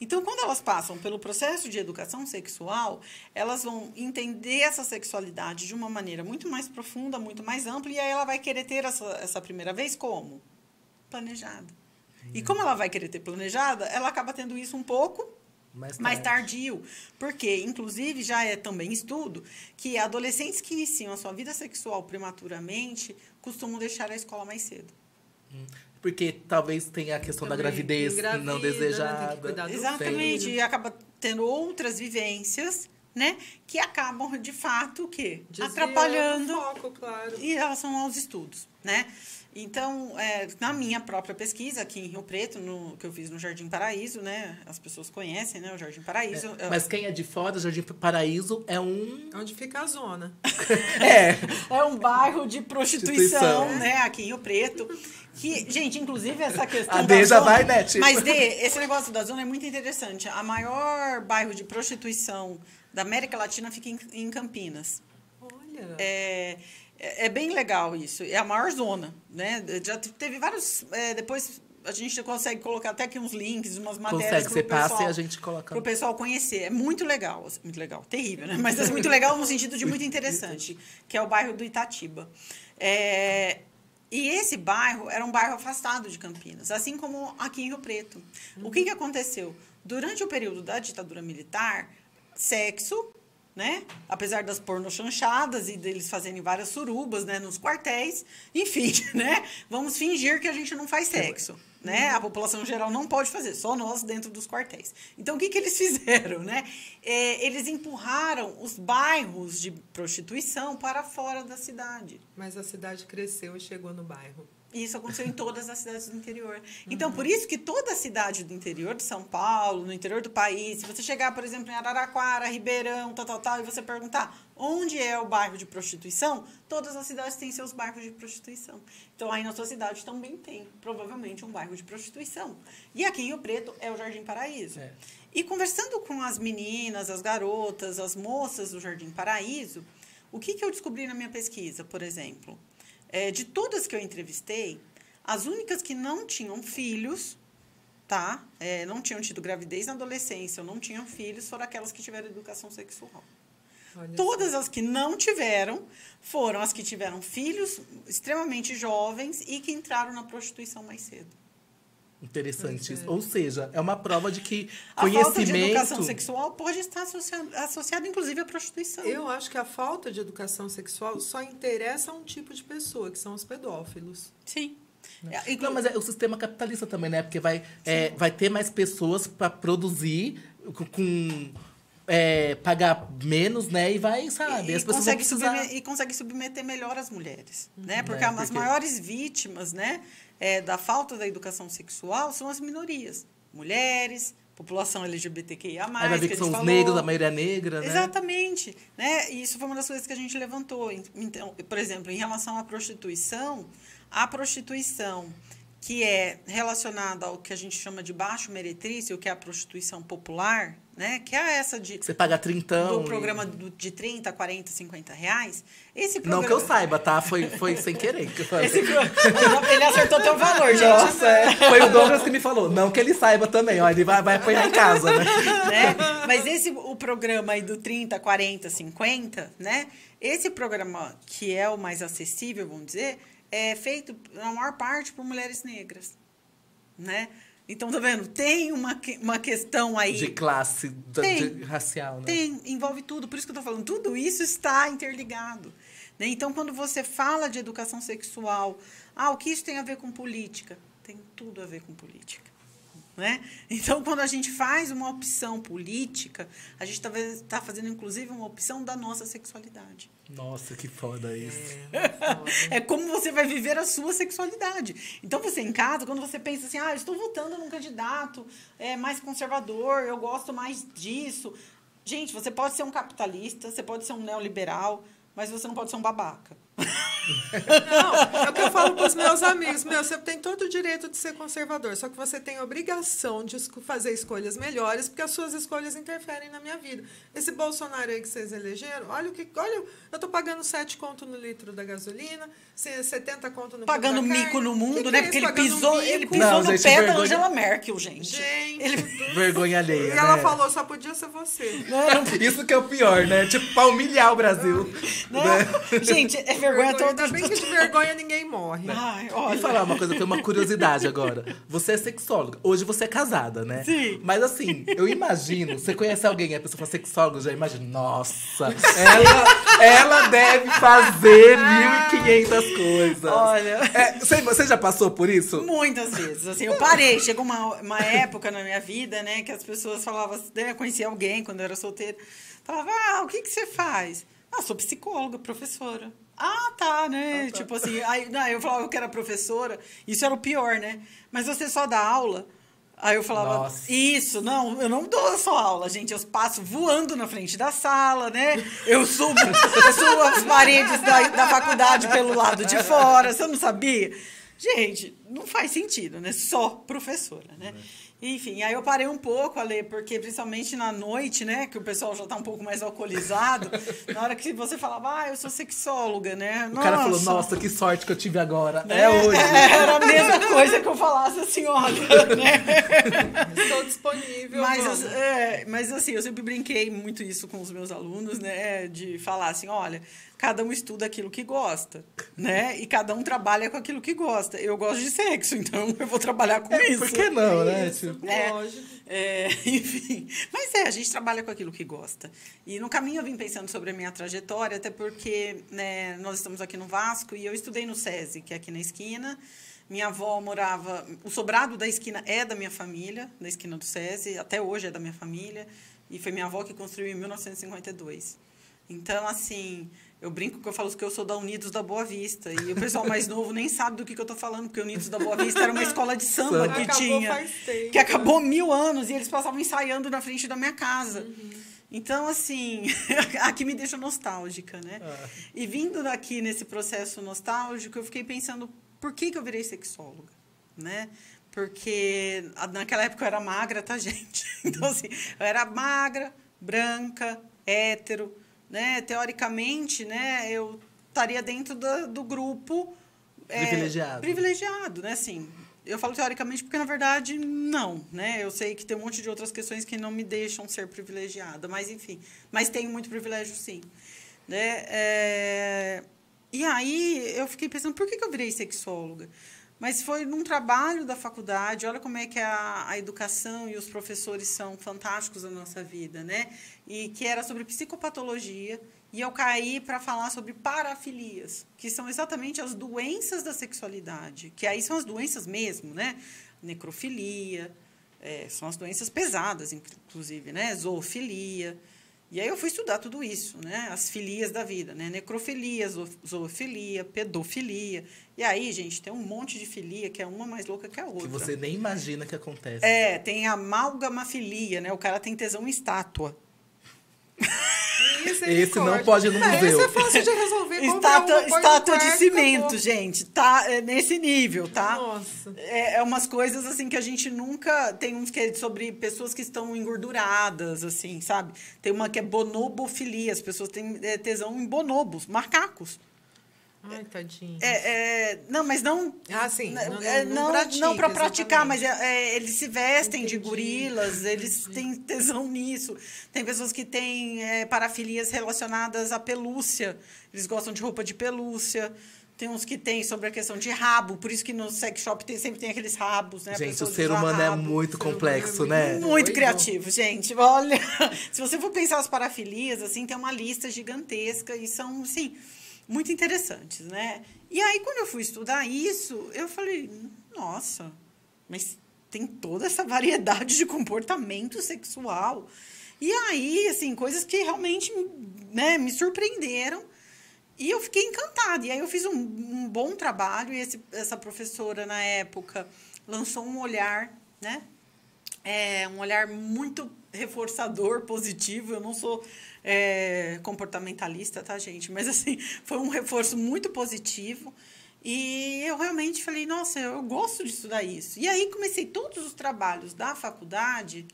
Então, quando elas passam pelo processo de educação sexual, elas vão entender essa sexualidade de uma maneira muito mais profunda, muito mais ampla, e aí ela vai querer ter essa, essa primeira vez como? Planejada. E como ela vai querer ter planejada, ela acaba tendo isso um pouco Mais mais tardio. Porque, inclusive, já é também estudo que adolescentes que iniciam a sua vida sexual prematuramente costumam deixar a escola mais cedo. Porque talvez tenha a questão da Também gravidez engravida, não né? Desejada. Exatamente. filho. E acaba tendo outras vivências, né? Que acabam, de fato, o quê? Desviando Atrapalhando o foco, claro. em relação aos estudos, né? Então, é, na minha própria pesquisa aqui em Rio Preto, no, que eu fiz no Jardim Paraíso, né? As pessoas conhecem, né? O Jardim Paraíso. É, Mas quem é de fora, Jardim Paraíso é um. Onde fica a zona. É. É um bairro de prostituição, né? Aqui em Rio Preto. Que, gente, inclusive essa questão. A da D já zona- vai, né, tipo? Mas, Dê, esse negócio da zona é muito interessante. A maior bairro de prostituição da América Latina fica em, em Campinas. Olha. É, é, é bem legal isso. É a maior zona, né? Já te- teve vários. é, depois a gente consegue colocar até aqui uns links, umas matérias. Consegue, você passa pessoal- e a gente coloca. para o pessoal conhecer. É muito legal, assim, muito legal, terrível, né? Mas é muito legal no sentido de muito interessante, que é o bairro do Itatiba. É, e esse bairro era um bairro afastado de Campinas, assim como aqui em Rio Preto. O que, que aconteceu? Durante o período da ditadura militar, sexo, né? Apesar das pornochanchadas e deles fazerem várias surubas, né? Nos quartéis, enfim, né? Vamos fingir que a gente não faz sexo, né? A população geral não pode fazer, só nós dentro dos quartéis. Então, o que, que eles fizeram, né? É, eles empurraram os bairros de prostituição para fora da cidade. Mas a cidade cresceu e chegou no bairro. E Isso aconteceu em todas as cidades do interior. Então, por isso que toda cidade do interior de São Paulo, no interior do país, se você chegar, por exemplo, em Araraquara, Ribeirão, tal, tal, tal, e você perguntar onde é o bairro de prostituição, todas as cidades têm seus bairros de prostituição. Então, aí na sua cidade também tem, provavelmente, um bairro de prostituição. E aqui em Rio Preto é o Jardim Paraíso. É. E conversando com as meninas, as garotas, as moças do Jardim Paraíso, o que, que eu descobri na minha pesquisa, por exemplo? É, de todas que eu entrevistei, as únicas que não tinham filhos, tá? É, não tinham tido gravidez na adolescência ou não tinham filhos, foram aquelas que tiveram educação sexual. Olha Todas as que não tiveram foram as que tiveram filhos extremamente jovens e que entraram na prostituição mais cedo. Interessante Pois isso. é. Ou seja, é uma prova de que A falta de educação conhecimento. sexual pode estar associada, associada inclusive, à prostituição. Eu acho que a falta de educação sexual só interessa a um tipo de pessoa, que são os pedófilos. Sim. É, Não, mas é o sistema capitalista também, né? Porque vai, é, vai ter mais pessoas para produzir com. É, pagar menos, né? E vai, sabe? E, as pessoas consegue precisar. e consegue submeter melhor as mulheres, né? Porque É, as porque- maiores vítimas, né, é, da falta da educação sexual são as minorias, mulheres, população LGBTQIA+, Aí vai ver que que são os negros, a maioria negra, né? Exatamente. Né? E isso foi uma das coisas que a gente levantou. Então, por exemplo, em relação à prostituição, a prostituição que é relacionada ao que a gente chama de baixo meretrício, que é a prostituição popular, né? Que é essa de Você paga trintão. do e- programa do- de 30, 40, 50 reais. Esse Não programa, que eu saiba, tá? Foi, foi sem querer que eu falei. Esse pro- Ele acertou teu valor, gente. Nossa, é. Foi o Douglas que me falou. Não que ele saiba também, ó. Ele vai, vai apanhar em casa, né? né? Mas esse o programa aí do 30, 40, 50, né? Esse programa que é o mais acessível, vamos dizer, é feito na maior parte por mulheres negras, né? Então, tá vendo? Tem uma, uma questão aí. De classe, Tem. de racial, né? Tem, envolve tudo. Por isso que eu tô falando, tudo isso está interligado. né? Então, quando você fala de educação sexual, ah, o que isso tem a ver com política? Tem tudo a ver com política. Né? Então, quando a gente faz uma opção política, a gente está fazendo, inclusive, uma opção da nossa sexualidade. Nossa, que foda isso. É como você vai viver a sua sexualidade. Então, você em casa, quando você pensa assim, ah, eu estou votando num candidato é, mais conservador, eu gosto mais disso. Gente, você pode ser um capitalista, você pode ser um neoliberal, mas você não pode ser um babaca. Não, é o que eu falo para os meus amigos. Meu, você tem todo o direito de ser conservador, só que você tem a obrigação de fazer escolhas melhores, porque as suas escolhas interferem na minha vida. Esse Bolsonaro aí que vocês elegeram, olha o que. Olha, eu tô pagando 7 conto no litro da gasolina, se- 70 conto no Pagando da mico carne. no mundo, Que que né? é Porque ele pisou, mico? ele pisou Não, no gente, pé da vergonha. Angela Merkel, gente. Gente, Ele- Vergonha alheia, e ela né? falou, só podia ser você. Isso que é o pior, né? Tipo, pra humilhar o Brasil. Né? né? Gente, é vergonha toda. Ainda bem que de vergonha ninguém morre. Ai, E olha. falar uma coisa, foi uma curiosidade agora. Você é sexóloga. Hoje você é casada, né? Sim. Mas assim, eu imagino, você conhece alguém e a pessoa fala sexóloga, eu já imagino, nossa, ela, ela deve fazer 1.500 coisas. Olha. É, você, você já passou por isso? Muitas vezes, assim, eu parei. Chegou uma, uma época na minha vida, né, que as pessoas falavam, né, eu conhecia alguém quando eu era solteira, falava, ah, o que que você faz? Ah, sou psicóloga, professora. Ah, tá, né, tipo assim, aí não, eu falava que era professora, isso era o pior, né, mas você só dá aula? Aí eu falava, Nossa. isso, não, eu não dou só aula, gente, eu passo voando na frente da sala, né, eu subo, eu subo as paredes da, da faculdade pelo lado de fora, você não sabia? Gente, não faz sentido, né? Só professora, né? Enfim, aí eu parei um pouco a ler, porque principalmente na noite, né? Que o pessoal já tá um pouco mais alcoolizado. na hora que você falava, ah, eu sou sexóloga, né? O cara falou, nossa, que sorte que eu tive agora. Né? É hoje. Era a mesma coisa que eu falasse assim, olha, né? Estou disponível. Mas, é, mas assim, eu sempre brinquei muito isso com os meus alunos, né? De falar assim, olha, cada um estuda aquilo que gosta, né? E cada um trabalha com aquilo que gosta. Eu gosto de sexo, então eu vou trabalhar com É, isso. por que não, né? Isso, Tipo, É, lógico. é, enfim. Mas é, a gente trabalha com aquilo que gosta. E no caminho eu vim pensando sobre a minha trajetória, até porque né, nós estamos aqui no Vasco e eu estudei no SESI, que é aqui na esquina. Minha avó morava. O sobrado da esquina é da minha família, da esquina do SESI, até hoje é da minha família. E foi minha avó que construiu em 1952. Então, assim, eu brinco que eu falo que eu sou da Unidos da Boa Vista. E o pessoal mais novo nem sabe do que, que eu tô falando, porque Unidos da Boa Vista era uma escola de samba que Acabou tinha. Que acabou mil anos e eles passavam ensaiando na frente da minha casa. Então, assim, aqui me deixa nostálgica, né? E vindo daqui nesse processo nostálgico, eu fiquei pensando, por que, que eu virei sexóloga? Né? Porque naquela época eu era magra, tá, gente? Então, assim, eu era magra, branca, hétero, né? Teoricamente, né, eu estaria dentro da- do grupo... é, Privilegiado. privilegiado, né? Assim, eu falo teoricamente porque, na verdade, não, né? Eu sei que tem um monte de outras questões que não me deixam ser privilegiada, mas, enfim. Mas tenho muito privilégio, sim. Né? É, E aí, eu fiquei pensando, por que, que eu virei sexóloga? Mas foi num trabalho da faculdade, olha como é que a, a educação e os professores são fantásticos na nossa vida, né? E que era sobre psicopatologia, e eu caí para falar sobre parafilias, que são exatamente as doenças da sexualidade, que aí são as doenças mesmo, né? Necrofilia, é, são as doenças pesadas, inclusive, né? Zoofilia. E aí eu fui estudar tudo isso, né? As filias da vida, né? Necrofilia, zo- zoofilia, pedofilia. E aí, gente, tem um monte de filia que é uma mais louca que a outra. que você nem imagina que acontece. É, tem a amálgamafilia, né? O cara tem tesão em estátua. Esse não pode ir no É, museu. Esse é fácil de resolver, vai comprar Estátua, uma, estátua de cimento, acabou. gente. Tá é nesse nível, tá? Nossa. É, é umas coisas assim que a gente nunca. Tem uns que é sobre pessoas que estão engorduradas, assim, sabe? Tem uma que é bonobofilia. As pessoas têm é, tesão em bonobos, macacos. Ai, tadinho. É, é, não, mas não. Ah, sim. É, Não, é, não, não, não pratica, não para praticar, mas exatamente. é- é, eles se vestem de Entendi. gorilas, eles têm tesão nisso. Tem pessoas que têm é, parafilias relacionadas à pelúcia, eles gostam de roupa de pelúcia. Tem uns que têm sobre a questão de rabo, por isso que no sex shop tem- sempre tem aqueles rabos, né? Gente, o ser humano é rabo. muito ser humano complexo, é né? muito- Muito Doido. criativo, gente. Olha, se você for pensar as parafilias, assim, tem uma lista gigantesca e são, assim, muito interessantes, né? E aí, quando eu fui estudar isso, eu falei, nossa, mas tem toda essa variedade de comportamento sexual. E aí, assim, coisas que realmente né, me surpreenderam. E eu fiquei encantada. E aí eu fiz um, um bom trabalho e esse- essa professora, na época, lançou um olhar, né? É, um olhar muito reforçador, positivo. Eu não sou é, comportamentalista, tá, gente? Mas, assim, foi um reforço muito positivo. E eu realmente falei, nossa, eu gosto de estudar isso. E aí comecei todos os trabalhos da faculdade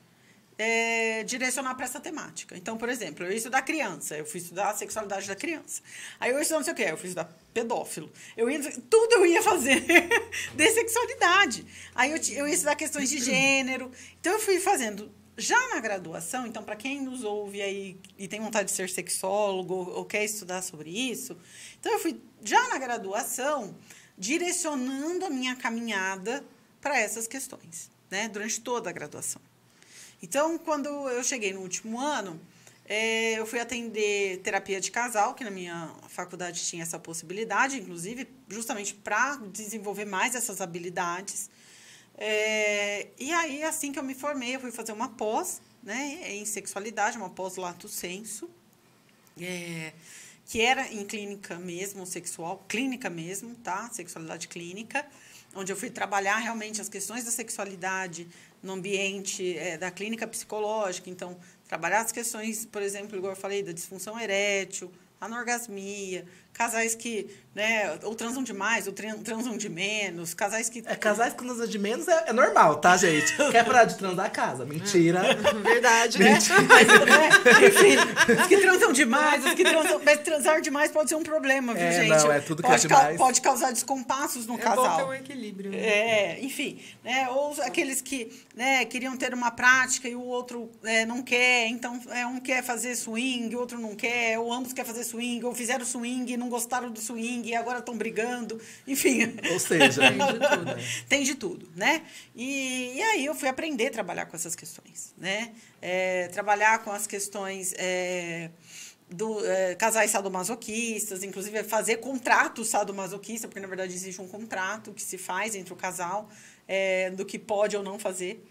é, direcionar para essa temática. Então, por exemplo, eu ia estudar criança, eu fui estudar a sexualidade da criança. Aí eu ia estudar não sei o quê, eu fui estudar pedófilo. Eu ia, tudo eu ia fazer de sexualidade. Aí eu, eu ia estudar questões de gênero. Então, eu fui fazendo já na graduação. Então, para quem nos ouve aí e tem vontade de ser sexólogo ou, quer estudar sobre isso, então eu fui já na graduação direcionando a minha caminhada para essas questões, né? Durante toda a graduação. Então, quando eu cheguei no último ano, eh, eu fui atender terapia de casal, que na minha faculdade tinha essa possibilidade, inclusive, justamente para desenvolver mais essas habilidades. Eh, e aí, assim que eu me formei, eu fui fazer uma pós né, em sexualidade, uma pós lato senso, eh, que era em clínica mesmo, sexual, clínica mesmo, tá? Sexualidade clínica, onde eu fui trabalhar realmente as questões da sexualidade no ambiente eh, da clínica psicológica. Então, trabalhar as questões, por exemplo, igual eu falei, da disfunção erétil, anorgasmia, casais que, né, ou transam demais, ou tran- transam de menos, casais que... É, casais que transam de menos é, é normal, tá, gente? Quer parar de transar, casa. Mentira. Verdade, né? Mas, né, Enfim, os que transam demais, os que transam. Mas transar demais pode ser um problema, viu, É, gente? não, é tudo que pode é ca- demais. Pode causar descompassos no É bom casal. ter um equilíbrio. né? É, enfim, né? Ou aqueles que né, queriam ter uma prática e o outro é, não quer, então é, um quer fazer swing, o outro não quer, ou ambos querem fazer swing, ou fizeram swing e não gostaram do swing e agora estão brigando, enfim. Ou seja, Tem de tudo. Tem de tudo, né? E, e aí eu fui aprender a trabalhar com essas questões, né? É, trabalhar com as questões é, do é, casais sadomasoquistas, inclusive fazer contrato sadomasoquista, porque na verdade existe um contrato que se faz entre o casal é, do que pode ou não fazer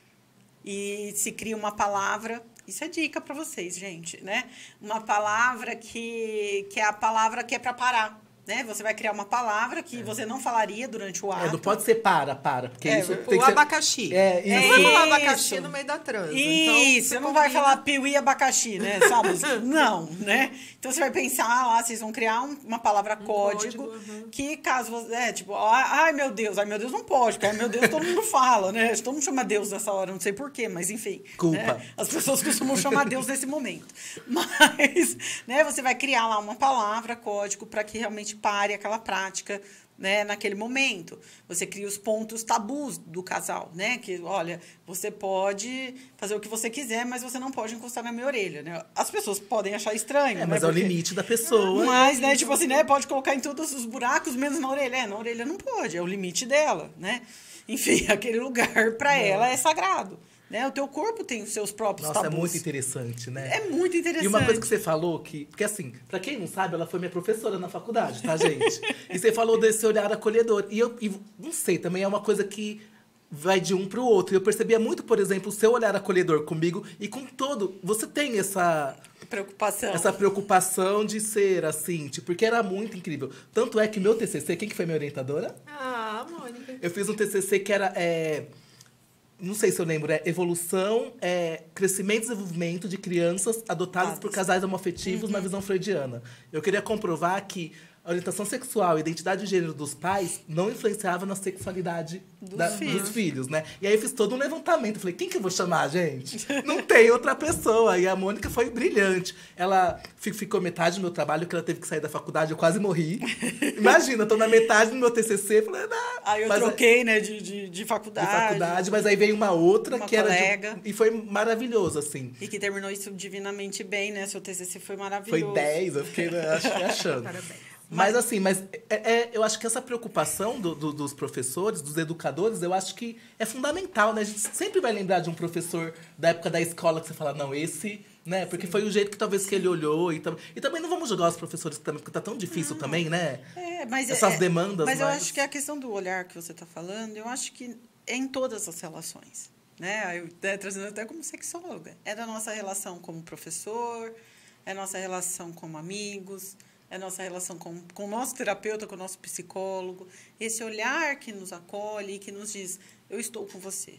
e se cria uma palavra. Isso é dica para vocês, gente, né? Uma palavra que, que é a palavra que é para parar, né? Você vai criar uma palavra que você não falaria durante o ato. é, não pode ser para, para. Porque É, isso o tem O que ser... abacaxi. É, Você não isso. vai falar Isso. abacaxi no meio da transa. então, Isso, você você não vai falar piuí abacaxi, né? Sabe? não, né? Então você vai pensar lá, vocês vão criar um- uma palavra código, código, uhum. que caso você. É, tipo, ai meu Deus, ai meu Deus não pode, porque ai meu Deus todo mundo fala, né? Todo mundo chama Deus nessa hora, não sei porquê, mas enfim. Culpa. né? As pessoas costumam chamar Deus nesse momento. Mas, né, você vai criar lá uma palavra código para que realmente pare aquela prática né, naquele momento. Você cria os pontos tabus do casal, né? Que, olha, você pode fazer o que você quiser, mas você não pode encostar na minha orelha, né? As pessoas podem achar estranho, É, né? mas é o limite da pessoa. Mas, né, tipo assim, né, pode colocar em todos os buracos, menos na orelha. É, na orelha não pode, é o limite dela, né? Enfim, aquele lugar para ela é sagrado, né? O teu corpo tem os seus próprios Nossa, é tabus. muito interessante, né? É muito interessante. E uma coisa que você falou que. Porque assim, pra quem não sabe, ela foi minha professora na faculdade, tá, gente? e você falou desse olhar acolhedor. E eu e não sei, também é uma coisa que vai de um pro outro. E eu percebia muito, por exemplo, o seu olhar acolhedor comigo e com todo. Você tem essa. Preocupação. Essa preocupação de ser assim, tipo, porque era muito incrível. Tanto é que meu TCC, quem que foi minha orientadora? Ah, Mônica. Eu fiz um TCC que era. é, não sei se eu lembro, é Evolução, é, Crescimento e Desenvolvimento de Crianças Adotadas por Adotadas. Casais Homoafetivos na visão freudiana. Eu queria comprovar que a orientação sexual e a identidade de gênero dos pais não influenciava na sexualidade Dos da- filhos. dos filhos, né? E aí eu fiz todo um levantamento. Falei, quem que eu vou chamar, gente? Não tem outra pessoa. E a Mônica foi brilhante. Ela fi- ficou metade do meu trabalho, que ela teve que sair da faculdade, eu quase morri. Imagina, eu tô na metade do meu TCC, falei, ah, Aí eu mas- troquei, né, de, de, de de faculdade. faculdade, mas aí veio uma outra Uma que era de- colega. e foi maravilhoso assim. E que terminou isso divinamente bem, né? Seu TCC foi Foi maravilhoso. 10, eu fiquei né, ach- achando. Parabéns. Mas assim, mas é, é- eu acho que essa preocupação do- do- dos professores, dos educadores, eu acho que é fundamental, né? A gente sempre vai lembrar de um professor da época da escola que você fala, não, esse, né? Porque foi o jeito que talvez que ele olhou. E, tam- e também não vamos julgar os professores também, porque tá tão difícil também, né? É, mas é- Essas é- demandas Mas eu mais- acho que a questão do olhar que você está falando, eu acho que é em todas as relações. Né? Eu, né, trazendo até como sexóloga. É da nossa relação como professor, é nossa relação como amigos, é nossa relação com, com o nosso terapeuta, com o nosso psicólogo. Esse olhar que nos acolhe e que nos diz, eu estou com você.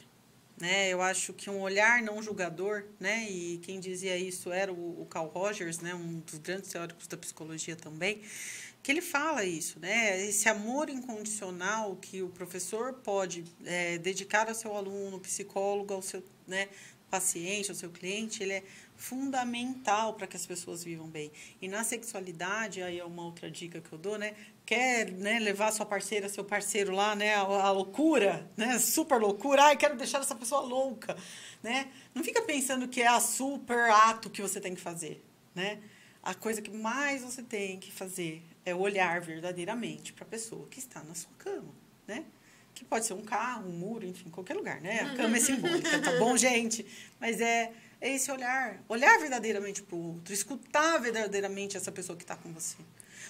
Né? Eu acho que um olhar não julgador, né? e quem dizia isso era o, o Carl Rogers, né? um dos grandes teóricos da psicologia também, que ele fala isso, né? Esse amor incondicional que o professor pode é, dedicar ao seu aluno, psicólogo, ao seu né, paciente, ao seu cliente, ele é fundamental para que as pessoas vivam bem. E na sexualidade, aí é uma outra dica que eu dou, né? Quer né, levar sua parceira, seu parceiro lá, né? A, a loucura, né? Super loucura. Ai, quero deixar essa pessoa louca, né? Não fica pensando que é a super ato que você tem que fazer, né? A coisa que mais você tem que fazer é olhar verdadeiramente para a pessoa que está na sua cama, né? Que pode ser um carro, um muro, enfim, qualquer lugar, né? A cama é simbólica, tá bom, gente? Mas é, é esse olhar, olhar verdadeiramente para o outro, escutar verdadeiramente essa pessoa que está com você.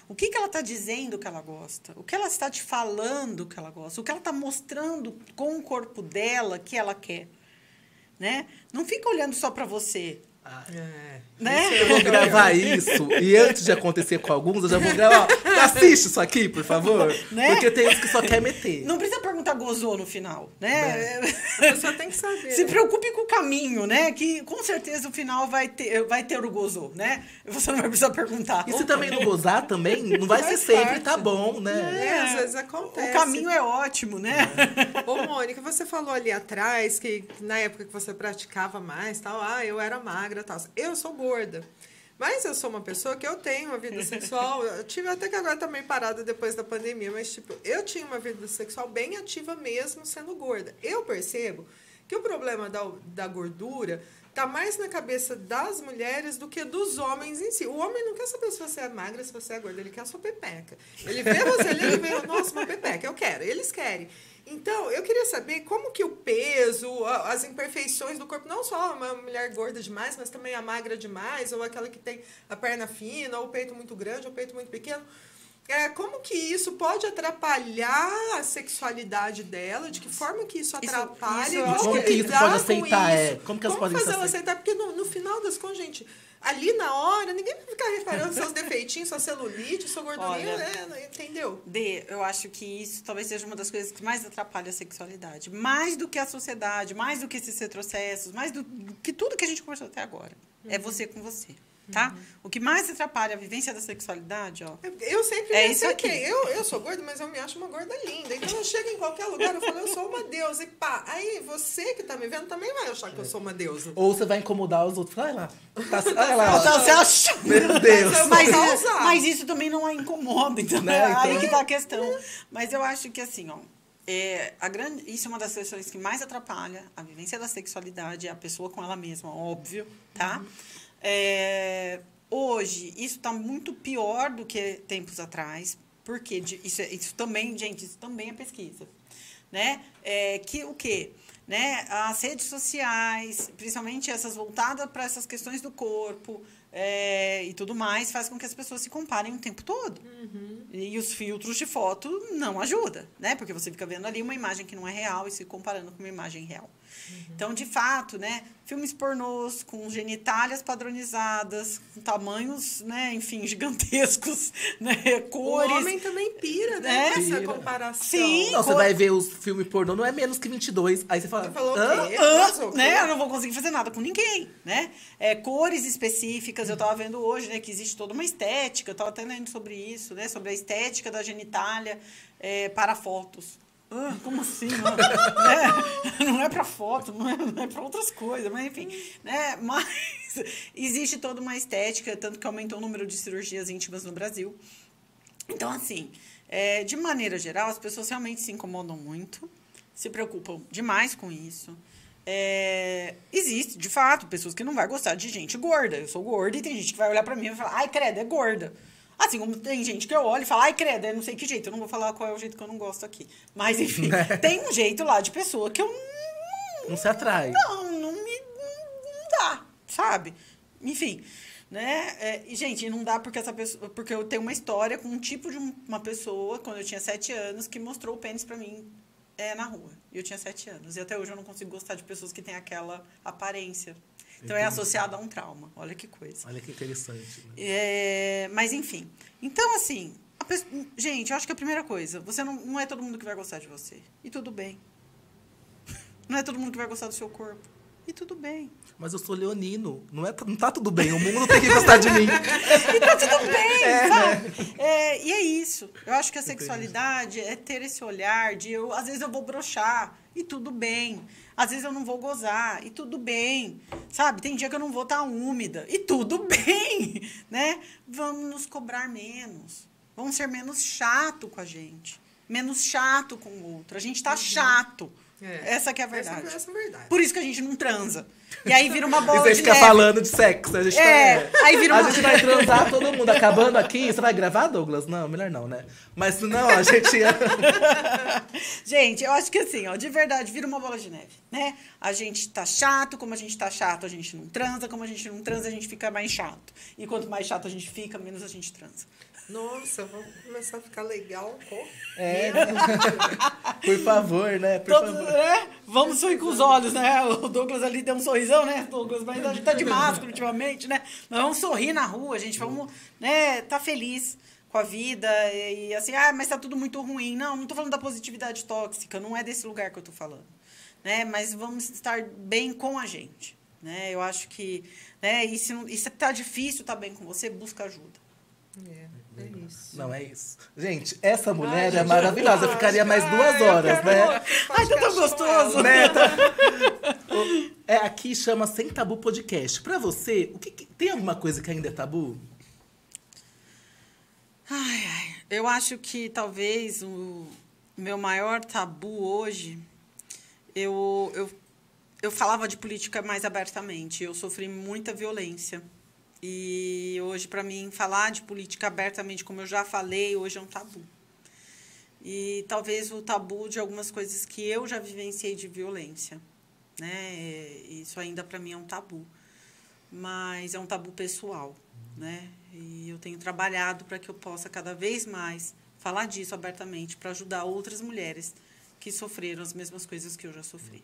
O que, que ela está dizendo que ela gosta? O que ela está te falando que ela gosta? O que ela está mostrando com o corpo dela que ela quer? Né? Não fica olhando só para você, É. né? Eu vou gravar isso e antes de acontecer com alguns, eu já vou gravar. Assiste isso aqui, por favor. Né? Porque tem uns que só quer meter. Não precisa perguntar gozou no final, né? A pessoa tem que saber. Se preocupe com o caminho, né? Que com certeza o final vai ter, vai ter o gozou, né? Você não vai precisar perguntar. E se também não gozar, também não vai ser Faz sempre, parte. tá bom, né? É, às vezes O acontece. caminho é ótimo, né? Ô, Mônica, você falou ali atrás que na época que você praticava mais, tal, ah, eu era magra, tal. Eu sou gorda. Mas eu sou uma pessoa que eu tenho uma vida sexual, eu tive até que agora tá meio parada depois da pandemia, mas tipo, eu tinha uma vida sexual bem ativa mesmo sendo gorda. Eu percebo que o problema da, da gordura tá mais na cabeça das mulheres do que dos homens em si. O homem não quer saber se você é magra, se você é gorda, ele quer a sua pepeca. Ele vê você ali, ele vê, nossa, uma pepeca, eu quero. Eles querem. Então, eu queria saber como que o peso, as imperfeições do corpo, não só uma mulher gorda demais, mas também a magra demais, ou aquela que tem a perna fina, ou o peito muito grande, ou o peito muito pequeno. É, como que isso pode atrapalhar a sexualidade dela? De que forma que isso Isso- atrapalha? isso eu acho Como que isso pode aceitar? É, isso? como que elas podem fazer ela aceitar? aceitar? Porque no, no final das contas, gente, ali na hora, ninguém vai ficar reparando seus defeitinhos, sua celulite, sua gordurinha, Olha, né? entendeu? D, eu acho que isso talvez seja uma das coisas que mais atrapalha a sexualidade. Mais do que a sociedade, mais do que esses retrocessos, mais do que tudo que a gente conversou até agora. É você com você, tá? O que mais atrapalha a vivência da sexualidade, ó. Eu sempre É isso aqui. Eu, eu sou gorda, mas eu me acho uma gorda linda. Então eu chego em qualquer lugar, eu falo, eu sou uma deusa. E pá, aí você que tá me vendo também vai achar que eu sou uma deusa. Ou você vai incomodar os outros. Olha lá. Tá, olha lá. Então, ó. você acha? Meu Deus. Mas Mas, Vai isso- causar. mas isso também não a incomoda, então Né, é aí então. que tá a questão. Mas eu acho que assim, ó, é, a grande, isso é uma das questões que mais atrapalha a vivência da sexualidade, é a pessoa com ela mesma, óbvio, tá? É, hoje, isso está muito pior do que tempos atrás, porque isso, é- isso também, gente, isso também é pesquisa, né? É, que o quê? Né? As redes sociais, principalmente essas voltadas para essas questões do corpo é, e tudo mais, faz com que as pessoas se comparem o tempo todo. E os filtros de foto não ajudam, né? Porque você fica vendo ali uma imagem que não é real e se comparando com uma imagem real. Então, de fato, né, filmes pornôs com genitálias padronizadas, com tamanhos, né, enfim, gigantescos, né, O cores. homem também pira, né? É. Essa Pira. comparação. Sim. Não, você Cor- vai ver os filmes pornô, não é menos que 22. Aí você fala, Você falou o? Ah, o quê? né? Eu não vou conseguir fazer nada com ninguém, né? É, cores específicas, eu tava vendo hoje, né, que existe toda uma estética, eu tava até lendo sobre isso, né, sobre a estética da genitália é, para fotos. Ah, como assim? Não, não é para foto, não é, não é para outras coisas, mas enfim, né? Mas existe toda uma estética, tanto que aumentou o número de cirurgias íntimas no Brasil. Então, assim, é, de maneira geral, as pessoas realmente se incomodam muito, se preocupam demais com isso. É, existe, de fato, pessoas que não vão gostar de gente gorda. Eu sou gorda e tem gente que vai olhar pra mim e vai falar, ai, credo, é gorda. Assim como tem gente que eu olho e fala, ai, credo, é não sei que jeito. Eu não vou falar qual é o jeito que eu não gosto aqui. Mas, enfim, tem um jeito lá de pessoa que eu não Não se atrai. não, não me não, dá, sabe? Enfim, né? É, e, gente, não dá porque essa pessoa, porque eu tenho uma história com um tipo de um- uma pessoa quando eu tinha sete anos que mostrou o pênis pra mim é, na rua. E eu tinha sete anos. E até hoje eu não consigo gostar de pessoas que têm aquela aparência. Então é Entendi. associado a um trauma. Olha que coisa. Olha que interessante. né? É, mas enfim. Então, assim, pessoa- gente, eu acho que a primeira coisa, você não, não é todo mundo que vai gostar de você. E tudo bem. Não é todo mundo que vai gostar do seu corpo. E tudo bem. Mas eu sou leonino. Não, é, não tá tudo bem. O mundo tem que gostar de mim. E tá tudo bem, sabe? É, e é isso. Eu acho que a sexualidade é ter esse olhar de eu, às vezes eu vou brochar e tudo bem. Às vezes eu não vou gozar e tudo bem. Sabe? Tem dia que eu não vou estar úmida e tudo bem, né? Vamos nos cobrar menos. Vamos ser menos chato com a gente. Menos chato com o outro. A gente tá chato. É. Essa que é a verdade. Essa, essa é a verdade. Por isso que a gente não transa. E aí vira uma E bola você de fica neve. falando de sexo. A gente, É, tá, aí vira a uma- gente vai transar todo mundo acabando aqui. Você vai gravar, Douglas? Não, melhor não, né? Mas não, a gente. Gente, eu acho que assim, ó, de verdade, vira uma bola de neve, né? A gente tá chato, como a gente tá chato, a gente não transa, como a gente não transa, a gente fica mais chato. E quanto mais chato a gente fica, menos a gente transa. Nossa, vamos começar a ficar legal. Pô. É. Por favor, né? Por Todos, favor. né? Vamos sorrir com os olhos, né? O Douglas ali deu um sorrisão, né, Douglas? Mas a gente tá de máscara ultimamente, né? Mas vamos sorrir na rua, gente, vamos, né, tá feliz com a vida e, e assim, ah, mas tá tudo muito ruim. Não, não tô falando da positividade tóxica, não é desse lugar que eu tô falando, né? Mas vamos estar bem com a gente, né? Eu acho que, né, e se, e se tá difícil, tá bem com você, busca ajuda. É, é isso. Não, é isso. Gente, essa mulher Ai, é gente, maravilhosa. Eu ai, ficaria mais duas ai, horas, quero né? Ai, tá tão gostoso. né? É, aqui chama Sem Tabu Podcast. Pra você, o que, que- tem alguma coisa que ainda é tabu? Ai, ai. Eu acho que talvez o meu maior tabu hoje, eu, eu, eu falava de política mais abertamente. Eu sofri muita violência. E hoje, para mim, falar de política abertamente, como eu já falei, hoje é um tabu. E talvez o tabu de algumas coisas que eu já vivenciei de violência. Né? Isso ainda para mim é um tabu. Mas é um tabu pessoal. Né? E eu tenho trabalhado para que eu possa cada vez mais falar disso abertamente, para ajudar outras mulheres que sofreram as mesmas coisas que eu já sofri.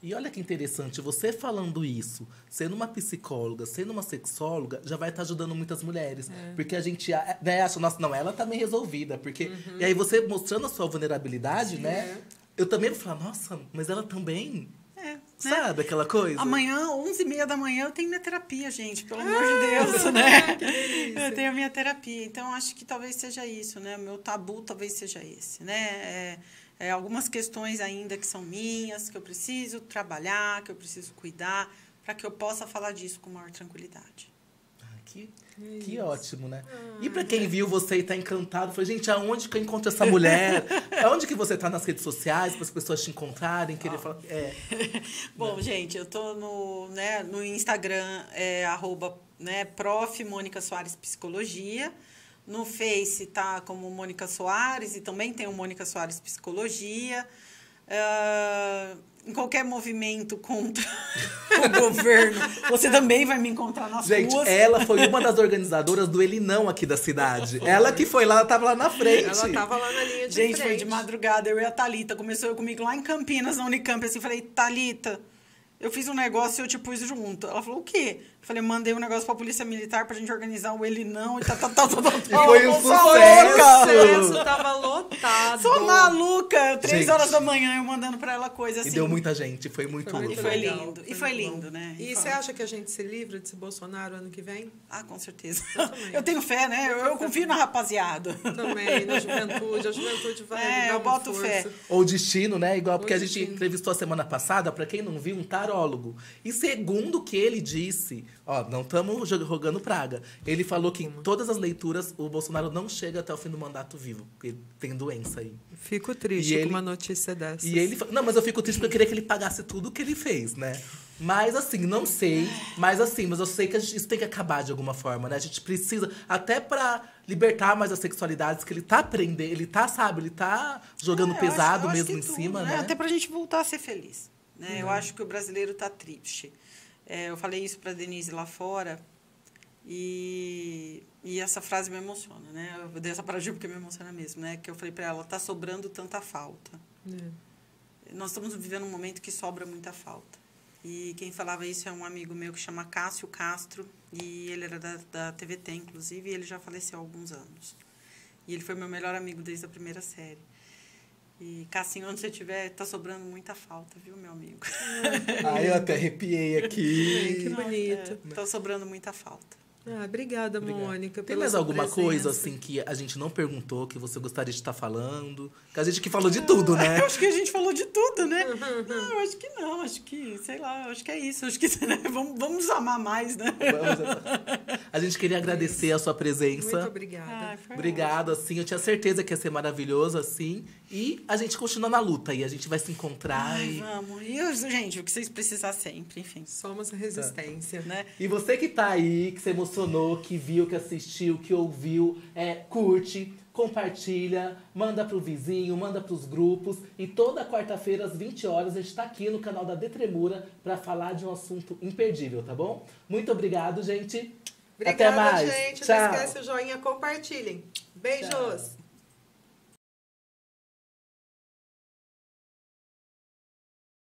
E olha que interessante, você falando isso, sendo uma psicóloga, sendo uma sexóloga, já vai estar ajudando muitas mulheres. Porque a gente né, acha, nossa, não, ela tá bem resolvida. Porque, E aí você mostrando a sua vulnerabilidade, né? Eu também vou falar, nossa, mas ela também. É, né? Sabe aquela coisa? Amanhã, 11h30 da manhã, eu tenho minha terapia, gente, pelo amor de Deus, né? Eu tenho a minha terapia. Então, acho que talvez seja isso, né? O meu tabu talvez seja esse, né? É, é, algumas questões ainda que são minhas, que eu preciso trabalhar, que eu preciso cuidar, para que eu possa falar disso com maior tranquilidade. Ah, que, que ótimo, né? E pra quem viu você e tá encantado, foi, gente, aonde que eu encontro essa mulher? aonde que você tá nas redes sociais, para as pessoas te encontrarem, querer falar. É, Bom, gente, eu tô no, né, no Instagram, é, arroba, né, prof. Mônica Soares Psicologia. No Face tá como Mônica Soares e também tem o Mônica Soares Psicologia. Ah, em qualquer movimento contra o governo, você também vai me encontrar nas Gente, ruas. ela foi uma das organizadoras do Ele Não aqui da cidade. Ela que foi lá, ela tava lá na frente. Ela tava lá na linha de Gente, frente. foi de madrugada, eu e a Thalita. Começou comigo lá em Campinas, na Unicamp, assim, falei, Thalita, eu fiz um negócio e eu te pus junto. Ela falou, o quê? Eu falei, mandei um negócio pra polícia militar pra gente organizar o ele não e tá, tá, tá, tá, tá. E foi um Eu sou sucesso. Sucesso, tava lotado. Sou maluca! Três Gente. horas da manhã eu mandando pra ela coisa assim. E deu muita gente, foi muito. Foi E muito foi lindo. foi E foi lindo, né? E Foi. você acha que a gente se livra desse Bolsonaro ano que vem? Ah, com certeza. também. Eu tenho fé, né? Eu, eu confio na rapaziada. Também, na juventude. A juventude vai É, dar eu boto força. fé. Ou destino, né? Igual porque a gente destino. entrevistou a semana passada, pra quem não viu, um tarólogo. E segundo o que ele disse, ó, não estamos rogando praga. Ele falou que em todas as leituras o Bolsonaro não chega até o fim do mandato vivo, porque tem doença aí. Fico triste E ele- com uma notícia dessa. E ele. Não, mas eu fico triste porque eu queria que ele pagasse tudo o que ele fez, né? Mas assim, não sei. Mas assim, mas eu sei que a gente- isso tem que acabar de alguma forma, né? A gente precisa, até pra libertar mais as sexualidades, que ele tá aprendendo, ele tá, sabe, ele tá jogando É, pesado acho mesmo em tudo, cima, né? Até pra gente voltar a ser feliz. Né? Eu acho que o brasileiro tá triste. É, eu falei isso pra Denise lá fora. E, e essa frase me emociona, né? Eu dei essa para a Gil porque me emociona mesmo, né? Que eu falei pra ela, tá sobrando tanta falta. É. Nós estamos vivendo um momento que sobra muita falta. E quem falava isso é um amigo meu que chama Cássio Castro. E ele era da, da TVT, inclusive, e ele já faleceu há alguns anos. E ele foi meu melhor amigo desde a primeira série. E, Cassinho, onde você estiver, tá sobrando muita falta, viu, meu amigo? Ai, eu até arrepiei Ai, que aqui. bonito. É, tá sobrando muita falta. Ah, obrigada, Mônica. Tem pela mais sua alguma presença. coisa, assim, que a gente não perguntou, que você gostaria de estar falando? Que a gente que falou de tudo, né? Eu acho que a gente falou de tudo, né? Não, eu acho que não, acho que, sei lá, acho que é isso. Acho que né? vamos, vamos amar mais, né? Vamos- A gente queria agradecer a sua presença. Muito obrigada. Ai, foi Obrigado, assim. Eu tinha certeza que ia ser maravilhoso, assim. E a gente continua na luta e a gente vai se encontrar. Ai, e... vamos. E, eu, gente, o que vocês precisar sempre, enfim. Somos a resistência. Né? E você que tá aí, que se emocionou, que viu, que assistiu, que ouviu, é, curte, compartilha, manda pro vizinho, manda pros grupos. E toda quarta-feira, às 20 horas, a gente tá aqui no canal da Detremura pra falar de um assunto imperdível, tá bom? Muito obrigado, gente. Obrigada, Até mais. gente. Tchau. Não esquece o joinha, compartilhem. Beijos.